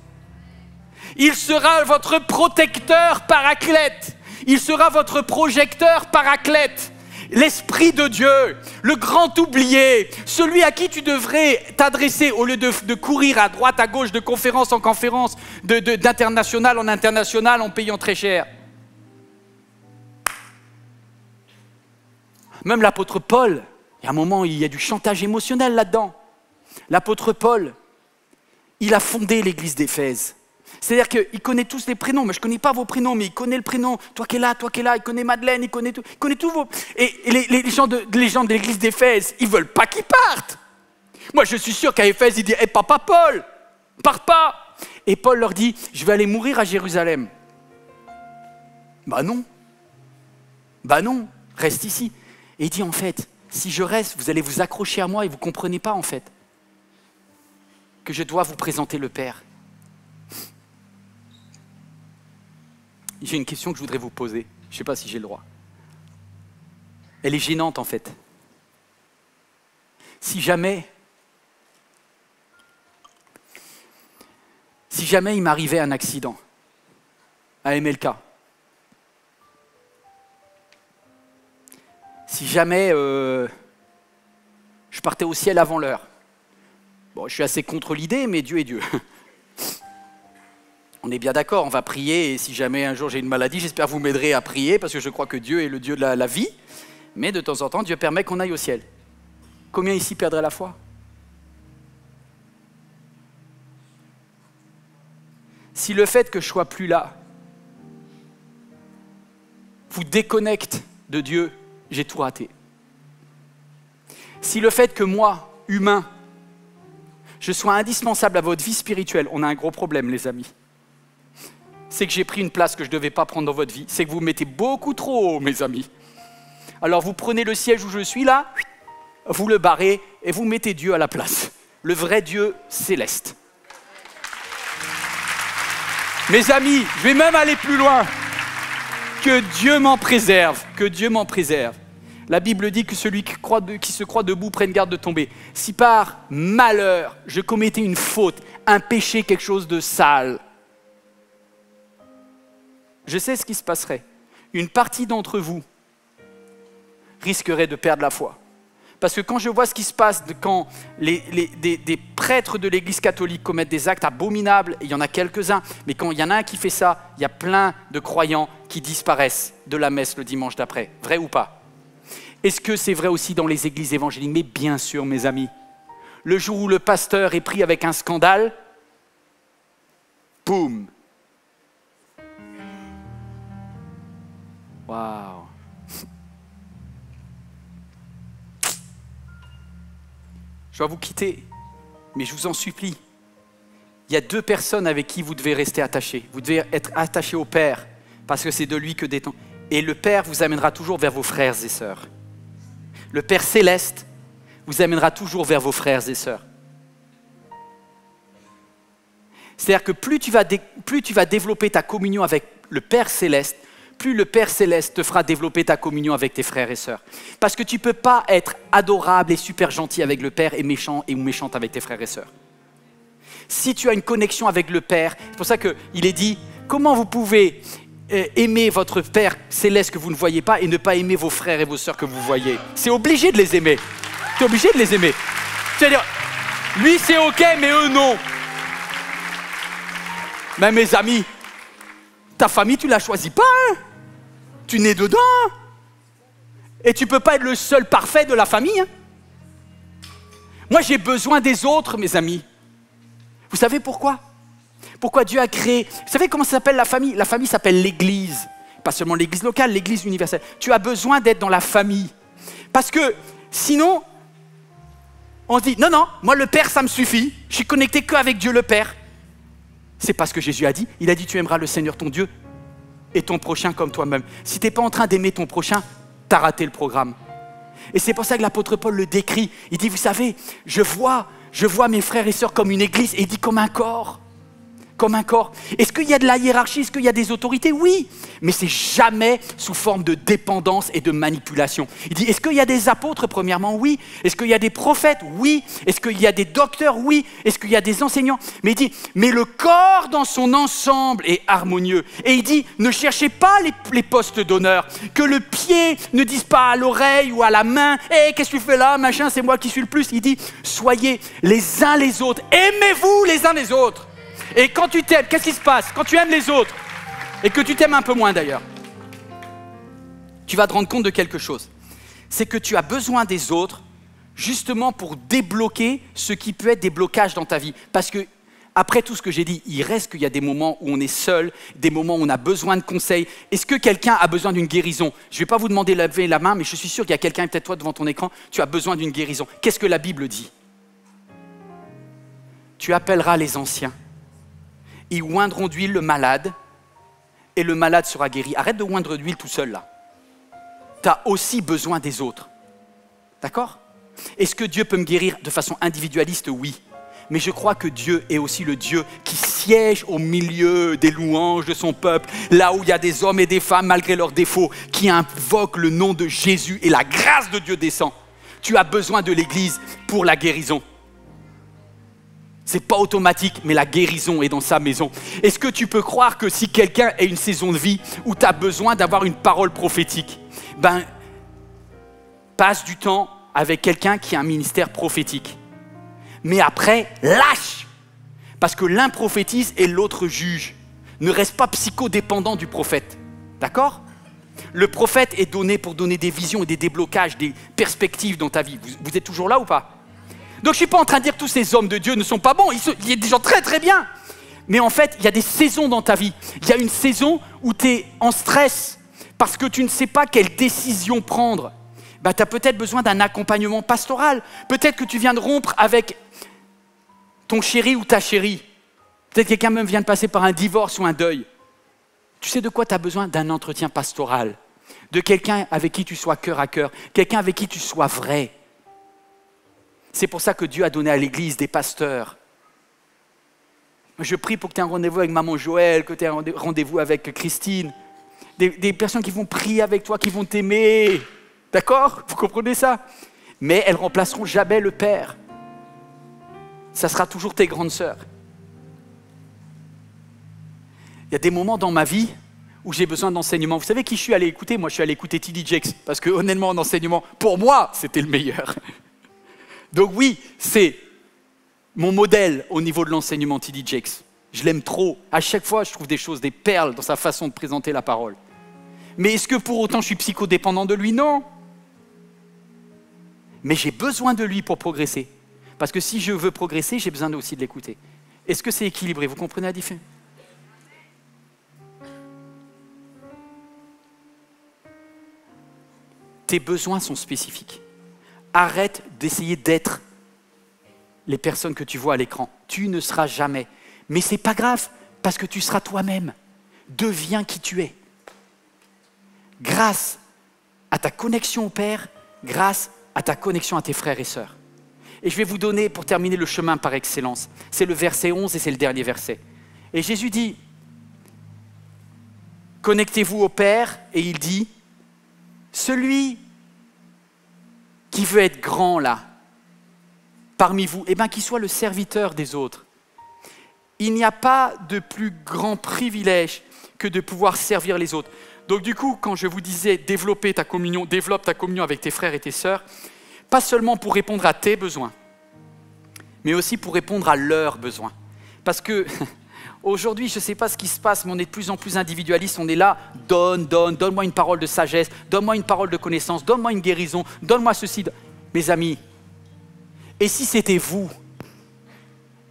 Il sera votre protecteur paraclète. Il sera votre projecteur paraclète l'Esprit de Dieu, le grand oublié, celui à qui tu devrais t'adresser au lieu de, courir à droite, à gauche, de conférence en conférence, d'international en international en payant très cher. Même l'apôtre Paul, il y a un moment, il y a du chantage émotionnel là-dedans. L'apôtre Paul, il a fondé l'église d'Éphèse. C'est-à-dire qu'il connaît tous les prénoms, mais je ne connais pas vos prénoms, mais il connaît le prénom. Toi qui es là, toi qui es là, il connaît Madeleine, il connaît tout. Il connaît tous vos. Et, les, gens de, l'église d'Éphèse, ils veulent pas qu'il parte. Moi, je suis sûr qu'à Éphèse, il dit Hé, papa Paul, pars pas. Et Paul leur dit Je vais aller mourir à Jérusalem. Bah non. Bah non, reste ici. Et il dit En fait, si je reste, vous allez vous accrocher à moi et vous ne comprenez pas, en fait, que je dois vous présenter le Père. J'ai une question que je voudrais vous poser. Je ne sais pas si j'ai le droit. Elle est gênante en fait. Si jamais, si jamais il m'arrivait un accident à MLK, si jamais euh, je partais au ciel avant l'heure. Bon, je suis assez contre l'idée, mais Dieu est Dieu. On est bien d'accord, on va prier, et si jamais un jour j'ai une maladie, j'espère que vous m'aiderez à prier, parce que je crois que Dieu est le Dieu de la, vie. Mais de temps en temps, Dieu permet qu'on aille au ciel. Combien ici perdraient la foi? Si le fait que je sois plus là vous déconnecte de Dieu, j'ai tout raté. Si le fait que moi, humain, je sois indispensable à votre vie spirituelle, on a un gros problème, les amis. C'est que j'ai pris une place que je ne devais pas prendre dans votre vie. C'est que vous mettez beaucoup trop haut, mes amis. Alors vous prenez le siège où je suis là, vous le barrez et vous mettez Dieu à la place. Le vrai Dieu céleste. Mes amis, je vais même aller plus loin. Que Dieu m'en préserve, que Dieu m'en préserve. La Bible dit que celui qui, qui, se croit debout prenne garde de tomber. Si par malheur je commettais une faute, un péché, quelque chose de sale, je sais ce qui se passerait. Une partie d'entre vous risquerait de perdre la foi. Parce que quand je vois ce qui se passe quand les, des, prêtres de l'Église catholique commettent des actes abominables, il y en a quelques-uns, mais quand il y en a un qui fait ça, il y a plein de croyants qui disparaissent de la messe le dimanche d'après. Vrai ou pas? Est-ce que c'est vrai aussi dans les églises évangéliques? Mais bien sûr, mes amis. Le jour où le pasteur est pris avec un scandale, boum Je dois vous quitter, mais je vous en supplie. Il y a deux personnes avec qui vous devez rester attachés. Vous devez être attachés au Père, parce que c'est de lui que détend. Et le Père vous amènera toujours vers vos frères et sœurs. Le Père céleste vous amènera toujours vers vos frères et sœurs. C'est-à-dire que plus tu vas développer ta communion avec le Père céleste, plus le Père céleste te fera développer ta communion avec tes frères et sœurs. Parce que tu ne peux pas être adorable et super gentil avec le Père et méchant et ou méchante avec tes frères et sœurs. Si tu as une connexion avec le Père, c'est pour ça qu'il est dit, comment vous pouvez euh, aimer votre Père céleste que vous ne voyez pas et ne pas aimer vos frères et vos sœurs que vous voyez? C'est obligé de les aimer. Tu es obligé de les aimer. C'est-à-dire, lui c'est ok, mais eux non. Mais mes amis, ta famille, tu la choisis pas. Hein? Tu nais dedans. Et tu ne peux pas être le seul parfait de la famille. Hein. Moi, j'ai besoin des autres, mes amis. Vous savez pourquoi? Pourquoi Dieu a créé... Vous savez comment s'appelle la famille? La famille s'appelle l'Église. Pas seulement l'Église locale, l'Église universelle. Tu as besoin d'être dans la famille. Parce que sinon, on se dit, non, non, moi le Père, ça me suffit. Je suis connecté qu'avec Dieu le Père. C'est pas ce que Jésus a dit. Il a dit, tu aimeras le Seigneur ton Dieu et ton prochain comme toi-même. Si tu n'es pas en train d'aimer ton prochain, tu as raté le programme. Et c'est pour ça que l'apôtre Paul le décrit. Il dit, vous savez, je vois, je vois mes frères et sœurs comme une église, et il dit comme un corps comme un corps. Est-ce qu'il y a de la hiérarchie? Est-ce qu'il y a des autorités? Oui, mais c'est jamais sous forme de dépendance et de manipulation. Il dit, est-ce qu'il y a des apôtres? Premièrement, oui. Est-ce qu'il y a des prophètes? Oui. Est-ce qu'il y a des docteurs? Oui. Est-ce qu'il y a des enseignants? Mais il dit, mais le corps dans son ensemble est harmonieux. Et il dit, ne cherchez pas les, postes d'honneur. Que le pied ne dise pas à l'oreille ou à la main, hé, qu'est-ce que tu fais là, machin, c'est moi qui suis le plus. Il dit, soyez les uns les autres. Aimez-vous les uns les autres. Et quand tu t'aimes, qu'est-ce qui se passe Quand tu aimes les autres, et que tu t'aimes un peu moins d'ailleurs, tu vas te rendre compte de quelque chose. C'est que tu as besoin des autres justement pour débloquer ce qui peut être des blocages dans ta vie. Parce que après tout ce que j'ai dit, il reste qu'il y a des moments où on est seul, des moments où on a besoin de conseils. Est-ce que quelqu'un a besoin d'une guérison? Je ne vais pas vous demander de lever la main, mais je suis sûr qu'il y a quelqu'un, peut-être toi devant ton écran, tu as besoin d'une guérison. Qu'est-ce que la Bible dit? Tu appelleras les anciens ils oindront d'huile le malade et le malade sera guéri. Arrête de oindre d'huile tout seul là. Tu as aussi besoin des autres. D'accord? Est-ce que Dieu peut me guérir? De façon individualiste Oui. Mais je crois que Dieu est aussi le Dieu qui siège au milieu des louanges de son peuple, là où il y a des hommes et des femmes, malgré leurs défauts, qui invoquent le nom de Jésus et la grâce de Dieu descend. Tu as besoin de l'Église pour la guérison. C'est pas automatique, mais la guérison est dans sa maison. Est-ce que tu peux croire que si quelqu'un a une saison de vie où tu as besoin d'avoir une parole prophétique, ben, passe du temps avec quelqu'un qui a un ministère prophétique. Mais après, lâche Parce que l'un prophétise et l'autre juge. Ne reste pas psychodépendant du prophète. D'accord? Le prophète est donné pour donner des visions et des déblocages, des perspectives dans ta vie. Vous, êtes toujours là ou pas? Donc je ne suis pas en train de dire que tous ces hommes de Dieu ne sont pas bons. il y a des gens très très bien. Mais en fait, il y a des saisons dans ta vie. Il y a une saison où tu es en stress parce que tu ne sais pas quelle décision prendre. Bah, tu as peut-être besoin d'un accompagnement pastoral. Peut-être que tu viens de rompre avec ton chéri ou ta chérie. Peut-être que quelqu'un même vient de passer par un divorce ou un deuil. Tu sais de quoi tu as besoin? D'un entretien pastoral. De quelqu'un avec qui tu sois cœur à cœur. Quelqu'un avec qui tu sois vrai. C'est pour ça que Dieu a donné à l'Église des pasteurs je prie pour que tu aies un rendez-vous avec maman Joël, que tu aies un rendez-vous avec Christine. Des, personnes qui vont prier avec toi, qui vont t'aimer. D'accord? Vous comprenez ça? Mais elles remplaceront jamais le Père. Ça sera toujours tes grandes sœurs. Il y a des moments dans ma vie où j'ai besoin d'enseignement. Vous savez qui je suis allé écouter? Moi, je suis allé écouter T.D. Jakes, parce que honnêtement, en enseignement, pour moi, c'était le meilleur. Donc oui, c'est mon modèle au niveau de l'enseignement T.D. Jakes. Je l'aime trop. À chaque fois, je trouve des choses, des perles dans sa façon de présenter la parole. Mais est-ce que pour autant je suis psychodépendant de lui? Non. Mais j'ai besoin de lui pour progresser. Parce que si je veux progresser, j'ai besoin aussi de l'écouter. Est-ce que c'est équilibré? Vous comprenez la différence? Tes besoins sont spécifiques. Arrête d'essayer d'être les personnes que tu vois à l'écran. Tu ne seras jamais. Mais ce n'est pas grave, parce que tu seras toi-même. Deviens qui tu es. Grâce à ta connexion au Père, grâce à ta connexion à tes frères et sœurs. Et je vais vous donner, pour terminer, le chemin par excellence. C'est le verset 11 et c'est le dernier verset. Et Jésus dit, connectez-vous au Père, et il dit, celui qui veut être grand là, parmi vous, eh bien qu'il soit le serviteur des autres. Il n'y a pas de plus grand privilège que de pouvoir servir les autres. Donc du coup, quand je vous disais développer ta communion, développe ta communion avec tes frères et tes sœurs, pas seulement pour répondre à tes besoins, mais aussi pour répondre à leurs besoins. Parce que aujourd'hui, je ne sais pas ce qui se passe, mais on est de plus en plus individualiste. On est là, donne, donne, donne-moi une parole de sagesse, donne-moi une parole de connaissance, donne-moi une guérison, donne-moi ceci. Mes amis, et si c'était vous?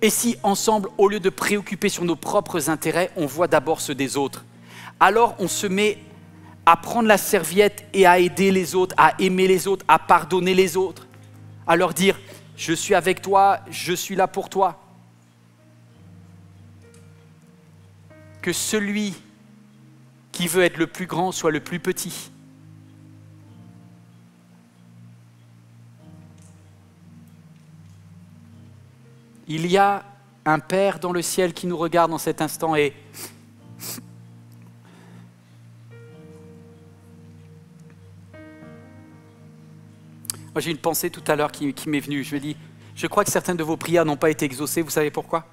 Et si ensemble, au lieu de préoccuper sur nos propres intérêts, on voit d'abord ceux des autres? Alors on se met à prendre la serviette et à aider les autres, à aimer les autres, à pardonner les autres, à leur dire, je suis avec toi, je suis là pour toi. Que celui qui veut être le plus grand soit le plus petit. Il y a un Père dans le ciel qui nous regarde en cet instant et j'ai une pensée tout à l'heure qui, m'est venue. Je me dis, je crois que certaines de vos prières n'ont pas été exaucées. Vous savez pourquoi?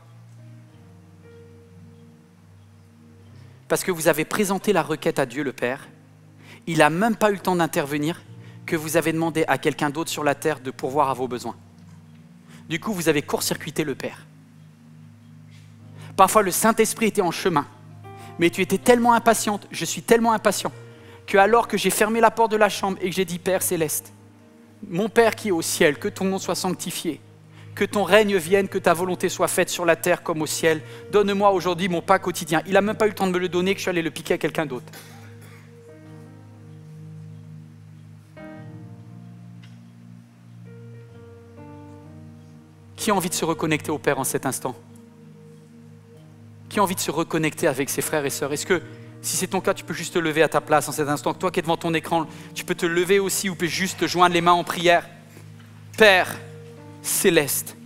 Parce que vous avez présenté la requête à Dieu le Père. Il n'a même pas eu le temps d'intervenir que vous avez demandé à quelqu'un d'autre sur la terre de pourvoir à vos besoins. Du coup, vous avez court-circuité le Père. Parfois, le Saint-Esprit était en chemin, mais tu étais tellement impatiente, je suis tellement impatient, que alors que j'ai fermé la porte de la chambre et que j'ai dit Père céleste, mon Père qui est au ciel, que ton nom soit sanctifié, que ton règne vienne, que ta volonté soit faite sur la terre comme au ciel. Donne-moi aujourd'hui mon pas quotidien. Il n'a même pas eu le temps de me le donner, que je suis allé le piquer à quelqu'un d'autre. Qui a envie de se reconnecter au Père en cet instant? Qui a envie de se reconnecter avec ses frères et sœurs? Est-ce que, si c'est ton cas, tu peux juste te lever à ta place en cet instant? Toi qui es devant ton écran, tu peux te lever aussi ou peux juste te joindre les mains en prière. Père céleste,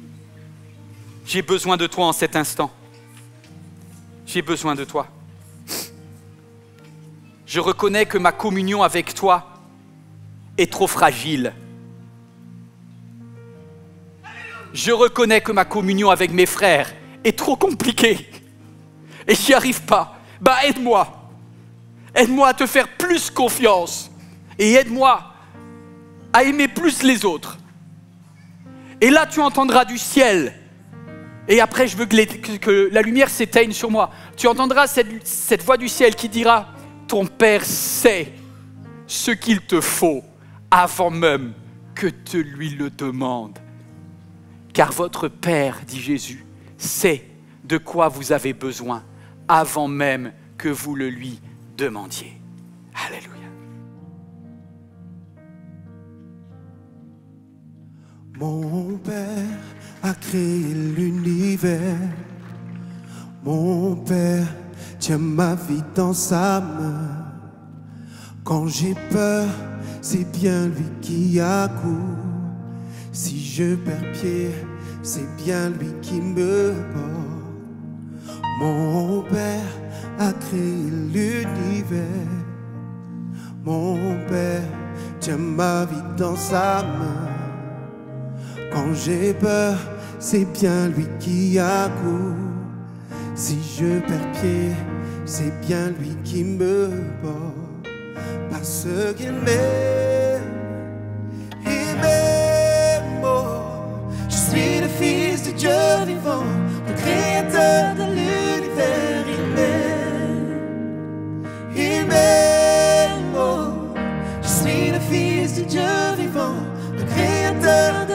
j'ai besoin de toi en cet instant. J'ai besoin de toi. Je reconnais que ma communion avec toi est trop fragile. je reconnais que ma communion avec mes frères est trop compliquée et j'y arrive pas. Bah aide-moi. Aide-moi à te faire plus confiance et aide-moi à aimer plus les autres. Et là, tu entendras du ciel. Et après, je veux que, la lumière s'éteigne sur moi. Tu entendras cette, voix du ciel qui dira, ton Père sait ce qu'il te faut avant même que tu lui le demandes. Car votre Père, dit Jésus, sait de quoi vous avez besoin avant même que vous le lui demandiez. Mon Père a créé l'univers. Mon Père tient ma vie dans sa main. Quand j'ai peur, c'est bien lui qui accourt. Si je perds pied, c'est bien lui qui me porte. Mon Père a créé l'univers. Mon Père tient ma vie dans sa main. Quand j'ai peur, c'est bien lui qui accourt. Si je perds pied, c'est bien lui qui me porte. Parce qu'il m'aime, il m'aime. Je suis le fils de Dieu vivant, le créateur de l'univers. Il m'aime, il m'aime. Je suis le fils de Dieu vivant, le créateur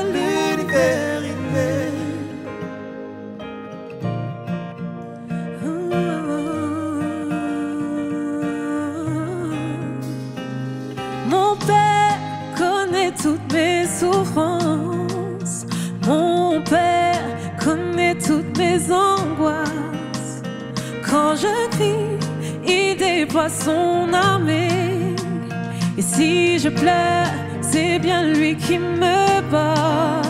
Quand je crie, il déploie son armée. Et si je pleure, c'est bien lui qui me bat.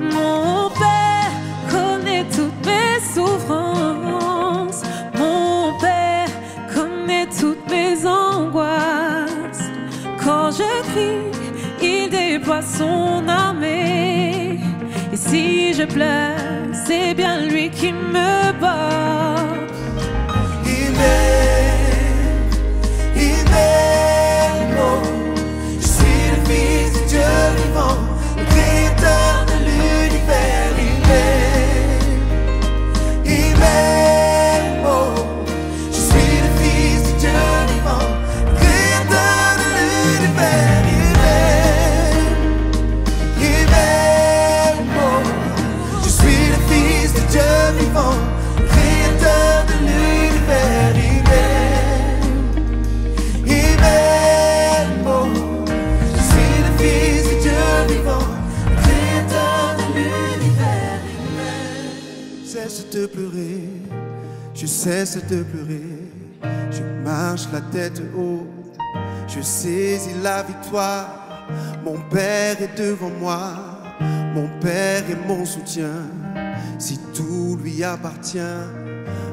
Mon Père connaît toutes mes souffrances. Mon Père connaît toutes mes angoisses. Quand je crie, il déploie son armée. Et si je pleure, c'est bien lui qui me bat. Il m'aime, il cesse de pleurer. Je marche la tête haute, je saisis la victoire. Mon Père est devant moi, mon Père est mon soutien. Si tout lui appartient,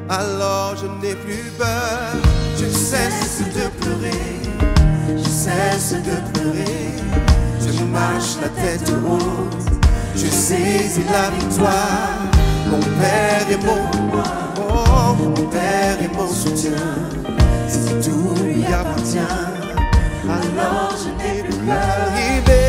alors je n'ai plus peur. Je cesse de pleurer, je cesse de pleurer. Je marche la tête haute, je saisis la victoire. Mon Père est mon oh, mon Père est mon soutien. Si tout lui appartient, alors je n'ai plus peur.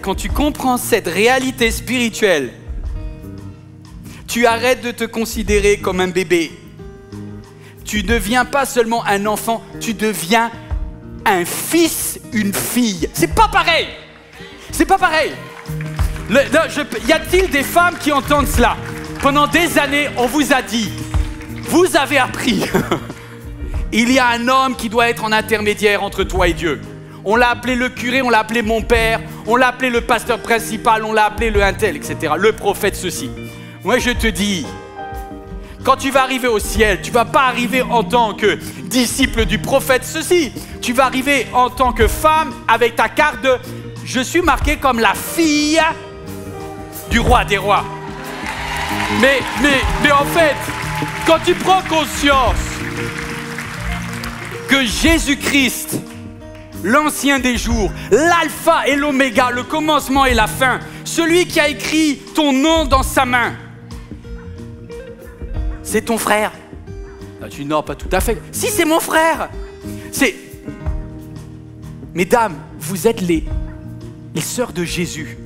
Quand tu comprends cette réalité spirituelle, tu arrêtes de te considérer comme un bébé. Tu deviens pas seulement un enfant, tu deviens un fils, une fille. C'est pas pareil. C'est pas pareil. Y a-t-il des femmes qui entendent cela? Pendant des années, on vous a dit, vous avez appris, il y a un homme qui doit être en intermédiaire entre toi et Dieu. On l'a appelé le curé, on l'a appelé mon père, on l'a appelé le pasteur principal, on l'a appelé le intel, etc. Le prophète ceci. Moi je te dis, quand tu vas arriver au ciel, tu vas pas arriver en tant que disciple du prophète ceci. Tu vas arriver en tant que femme avec ta carte de je suis marqué comme la fille du roi des rois. Mais, mais, mais en fait, quand tu prends conscience que Jésus-Christ, l'ancien des jours, l'alpha et l'oméga, le commencement et la fin, celui qui a écrit ton nom dans sa main, c'est ton frère. Ah, tu dis non, pas tout à fait. Si, c'est mon frère. C'est. Mesdames, vous êtes les, les sœurs de Jésus.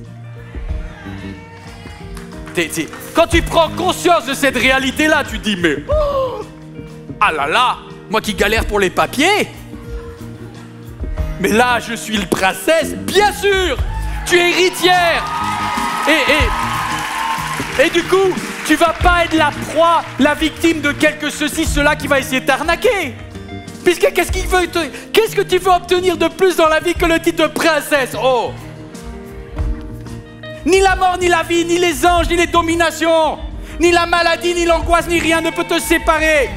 Quand tu prends conscience de cette réalité-là, tu dis, mais. oh, ah là là, moi qui galère pour les papiers. Mais là, je suis une princesse, bien sûr. Tu es héritière. Et, du coup, tu vas pas être la proie, la victime de quelque ceci, cela qui va essayer de t'arnaquer. Puisque qu'est-ce qu'il veut Qu'est-ce que tu veux obtenir de plus dans la vie que le titre de princesse? Oh Ni la mort, ni la vie, ni les anges, ni les dominations, ni la maladie, ni l'angoisse, ni rien ne peut te séparer.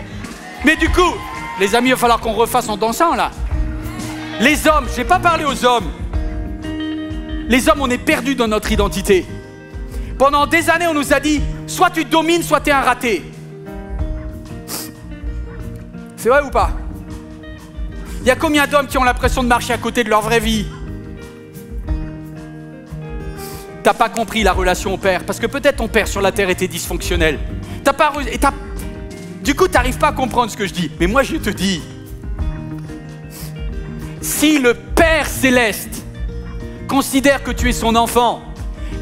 Mais du coup, les amis, il va falloir qu'on refasse en dansant là. Les hommes, je n'ai pas parlé aux hommes. Les hommes, on est perdus dans notre identité. Pendant des années, on nous a dit soit tu domines, soit tu es un raté. C'est vrai ou pas? Il y a combien d'hommes qui ont l'impression de marcher à côté de leur vraie vie? T'as pas compris la relation au père, parce que peut-être ton père sur la terre était dysfonctionnel. T'as pas Du coup, t'arrives pas à comprendre ce que je dis. Mais moi, je te dis, si le Père céleste considère que tu es son enfant,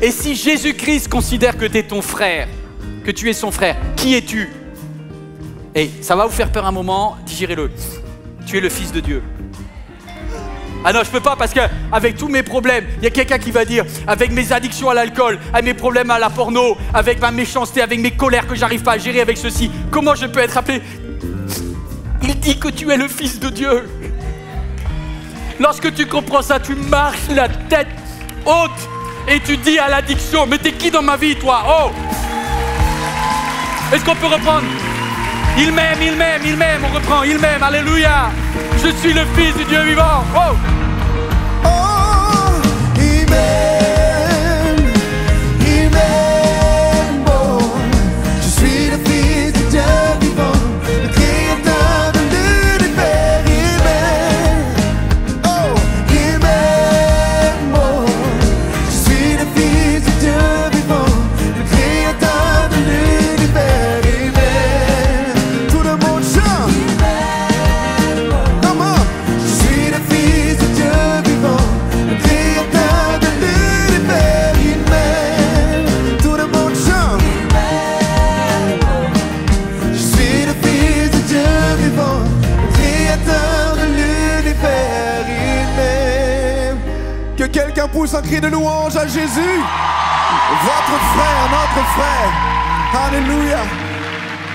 et si Jésus-Christ considère que tu es ton frère, que tu es son frère, qui es-tu? Et ça va vous faire peur un moment, digérez-le. Tu es le Fils de Dieu. Ah non, je peux pas parce que avec tous mes problèmes, il y a quelqu'un qui va dire avec mes addictions à l'alcool, avec mes problèmes à la porno, avec ma méchanceté, avec mes colères que j'arrive pas à gérer avec ceci, comment je peux être appelé? Il dit que tu es le fils de Dieu. Lorsque tu comprends ça, tu marches la tête haute et tu dis à l'addiction, mais t'es qui dans ma vie toi? Oh Est-ce qu'on peut reprendre? Il m'aime, il m'aime, il m'aime, on reprend, il m'aime, alléluia. Je suis le fils du Dieu vivant. Oh! Oh, il m'aime,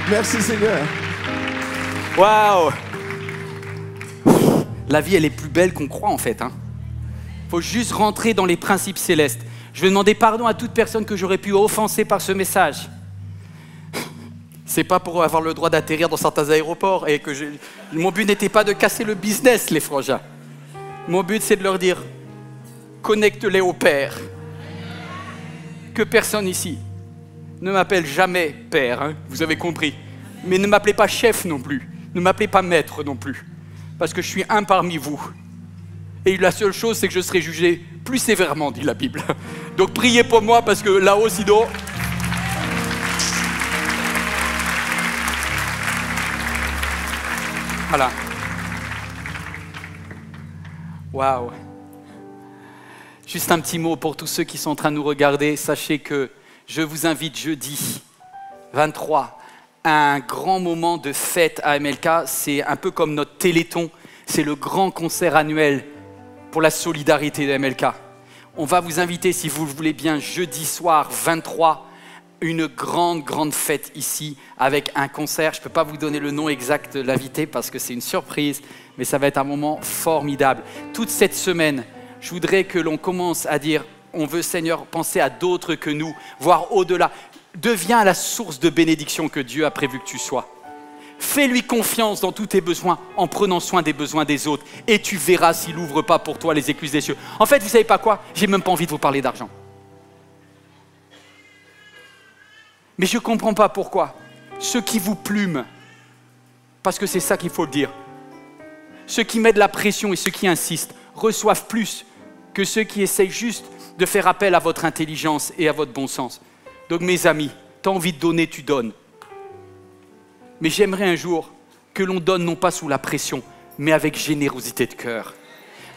Merci Seigneur. Waouh La vie, elle est plus belle qu'on croit en fait. Hein. Faut juste rentrer dans les principes célestes. Je vais demander pardon à toute personne que j'aurais pu offenser par ce message. C'est pas pour avoir le droit d'atterrir dans certains aéroports et que mon but n'était pas de casser le business, les frangins. Mon but, c'est de leur dire connecte-les au Père. Que personne ici ne m'appelle jamais Père, hein, vous avez compris. Mais ne m'appelez pas chef non plus. Ne m'appelez pas maître non plus. Parce que je suis un parmi vous. Et la seule chose, c'est que je serai jugé plus sévèrement, dit la Bible. Donc priez pour moi parce que là-haut, sinon. Voilà. Waouh. Juste un petit mot pour tous ceux qui sont en train de nous regarder. Sachez que je vous invite jeudi 23 à un grand moment de fête à MLK. C'est un peu comme notre Téléthon. C'est le grand concert annuel pour la solidarité de MLK. On va vous inviter, si vous le voulez bien, jeudi soir 23, une grande, grande fête ici avec un concert. Je ne peux pas vous donner le nom exact de l'invité parce que c'est une surprise, mais ça va être un moment formidable. Toute cette semaine, je voudrais que l'on commence à dire, on veut Seigneur penser à d'autres que nous, voir au-delà. Deviens la source de bénédiction que Dieu a prévu que tu sois. Fais-lui confiance dans tous tes besoins en prenant soin des besoins des autres. Et tu verras s'il n'ouvre pas pour toi les écluses des cieux. En fait, vous savez pas quoi? J'ai même pas envie de vous parler d'argent. Mais je ne comprends pas pourquoi. Ceux qui vous plument, parce que c'est ça qu'il faut le dire, ceux qui mettent la pression et ceux qui insistent reçoivent plus que ceux qui essayent juste de faire appel à votre intelligence et à votre bon sens. Donc mes amis, tu as envie de donner, tu donnes. Mais j'aimerais un jour que l'on donne non pas sous la pression, mais avec générosité de cœur.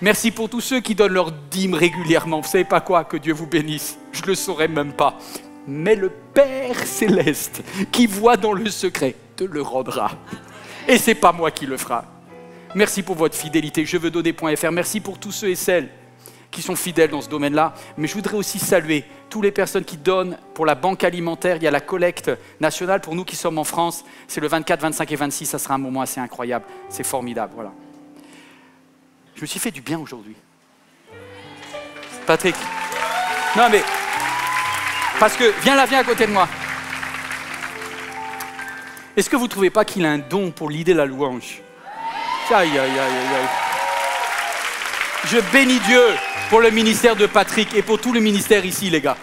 Merci pour tous ceux qui donnent leur dîme régulièrement. Vous savez pas quoi? Que Dieu vous bénisse. Je le saurais même pas. Mais le Père céleste qui voit dans le secret te le rendra. Et c'est pas moi qui le fera. Merci pour votre fidélité. Je veux donner.fr. Merci pour tous ceux et celles qui sont fidèles dans ce domaine-là. Mais je voudrais aussi saluer toutes les personnes qui donnent pour la banque alimentaire. Il y a la collecte nationale pour nous qui sommes en France. C'est le 24, 25 et 26. Ça sera un moment assez incroyable. C'est formidable. Voilà. Je me suis fait du bien aujourd'hui. Patrick. Non mais. Parce que, viens là, viens à côté de moi. Est-ce que vous ne trouvez pas qu'il a un don pour l'idée de la louange? Aïe, aïe, aïe, aïe, aïe. Je bénis Dieu pour le ministère de Patrick et pour tout le ministère ici, les gars.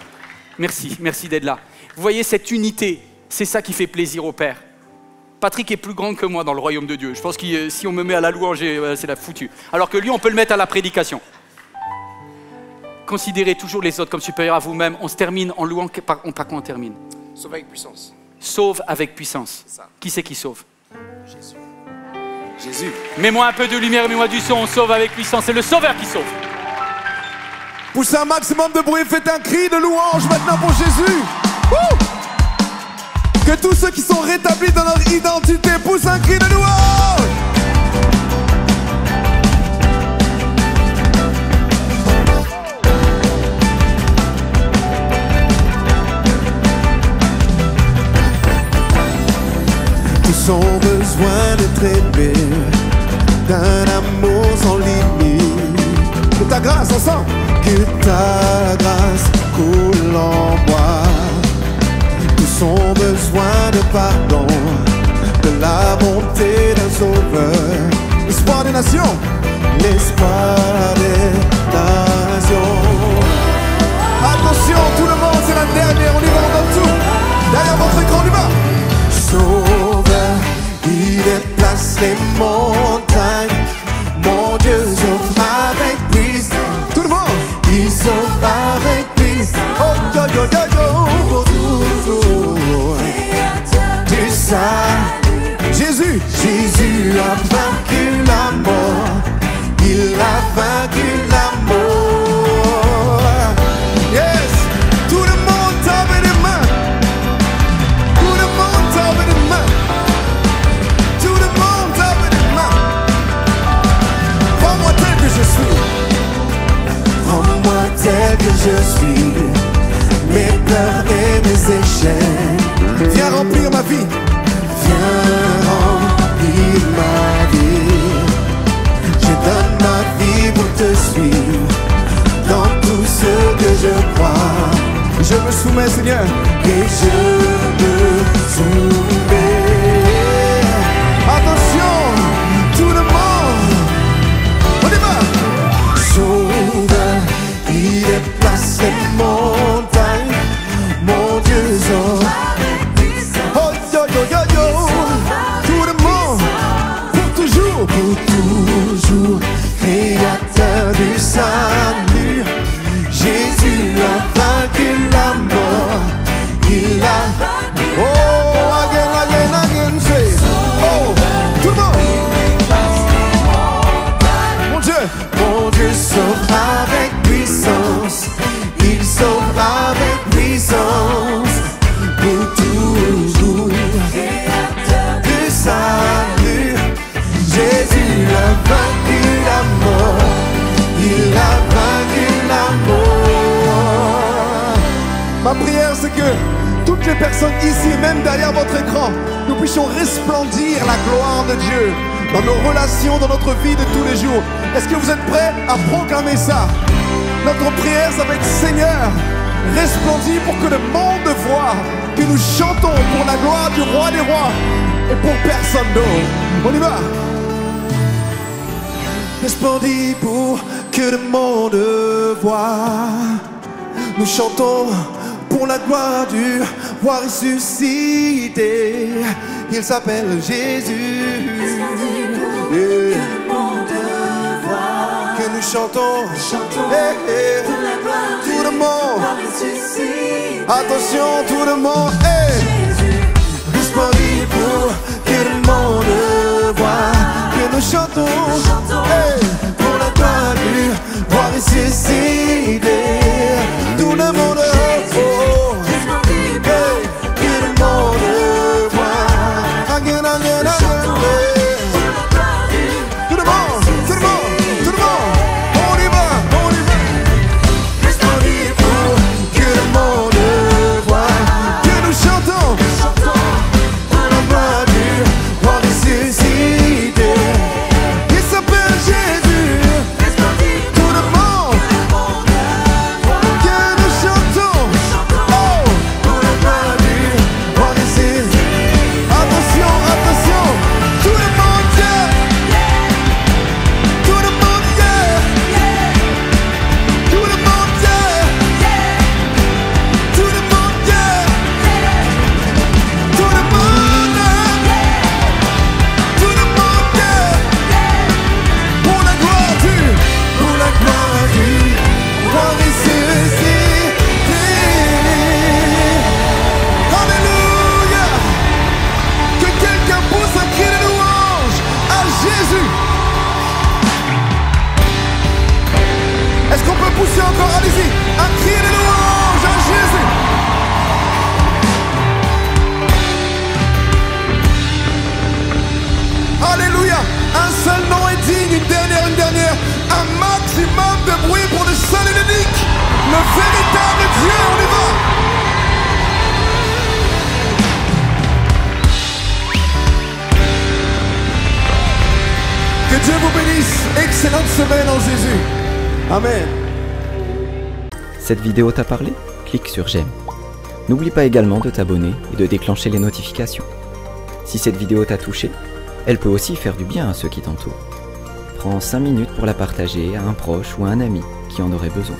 Merci, merci d'être là. Vous voyez cette unité, c'est ça qui fait plaisir au Père. Patrick est plus grand que moi dans le royaume de Dieu. Je pense que euh, si on me met à la louange, euh, c'est la foutue. Alors que lui, on peut le mettre à la prédication. Considérez toujours les autres comme supérieurs à vous-même. On se termine en louant. Par, on- par quoi on termine? Sauve avec puissance. Sauve avec puissance. Ça. Qui c'est qui sauve? Jésus. Jésus. Mets-moi un peu de lumière, mets-moi du son, on sauve avec puissance. C'est le sauveur qui sauve. Poussez un maximum de bruit, faites un cri de louange maintenant pour Jésus. Que tous ceux qui sont rétablis dans leur identité poussent un cri de louange. Tous ont besoin d'être aimés, d'un amour sans limite. Que ta grâce ensemble, ta grâce coule en moi. Tous ont besoin de pardon, de la bonté d'un sauveur. L'espoir des nations, l'espoir des nations. Attention, tout le monde, c'est la dernière, on y va, on tout. Derrière votre écran, on y va. Sauveur, il déplace les montagnes. Jésus, Jésus a vaincu la mort. Il a vaincu la mort. Yes, tout le monde tape les mains. Tout le monde tape les mains. Tout le monde tape les mains. Prends-moi tel que je suis. Prends-moi tel que je suis. Et mes échecs. Viens remplir ma vie. Viens remplir ma vie. Je donne ma vie pour te suivre. Dans tout ce que je crois. Je me soumets, Seigneur. Et je me soumets. voit ressuscité. Il s'appelle Jésus. Que nous chantons, chantons hey, tout le monde. Attention, tout le monde. Hey. Disponible pour que le monde voit. Que nous chantons, pour la gloire du roi ressuscité. vidéo t'a parlé Clique sur j'aime. N'oublie pas également de t'abonner et de déclencher les notifications. Si cette vidéo t'a touché, elle peut aussi faire du bien à ceux qui t'entourent. Prends 5 minutes pour la partager à un proche ou à un ami qui en aurait besoin.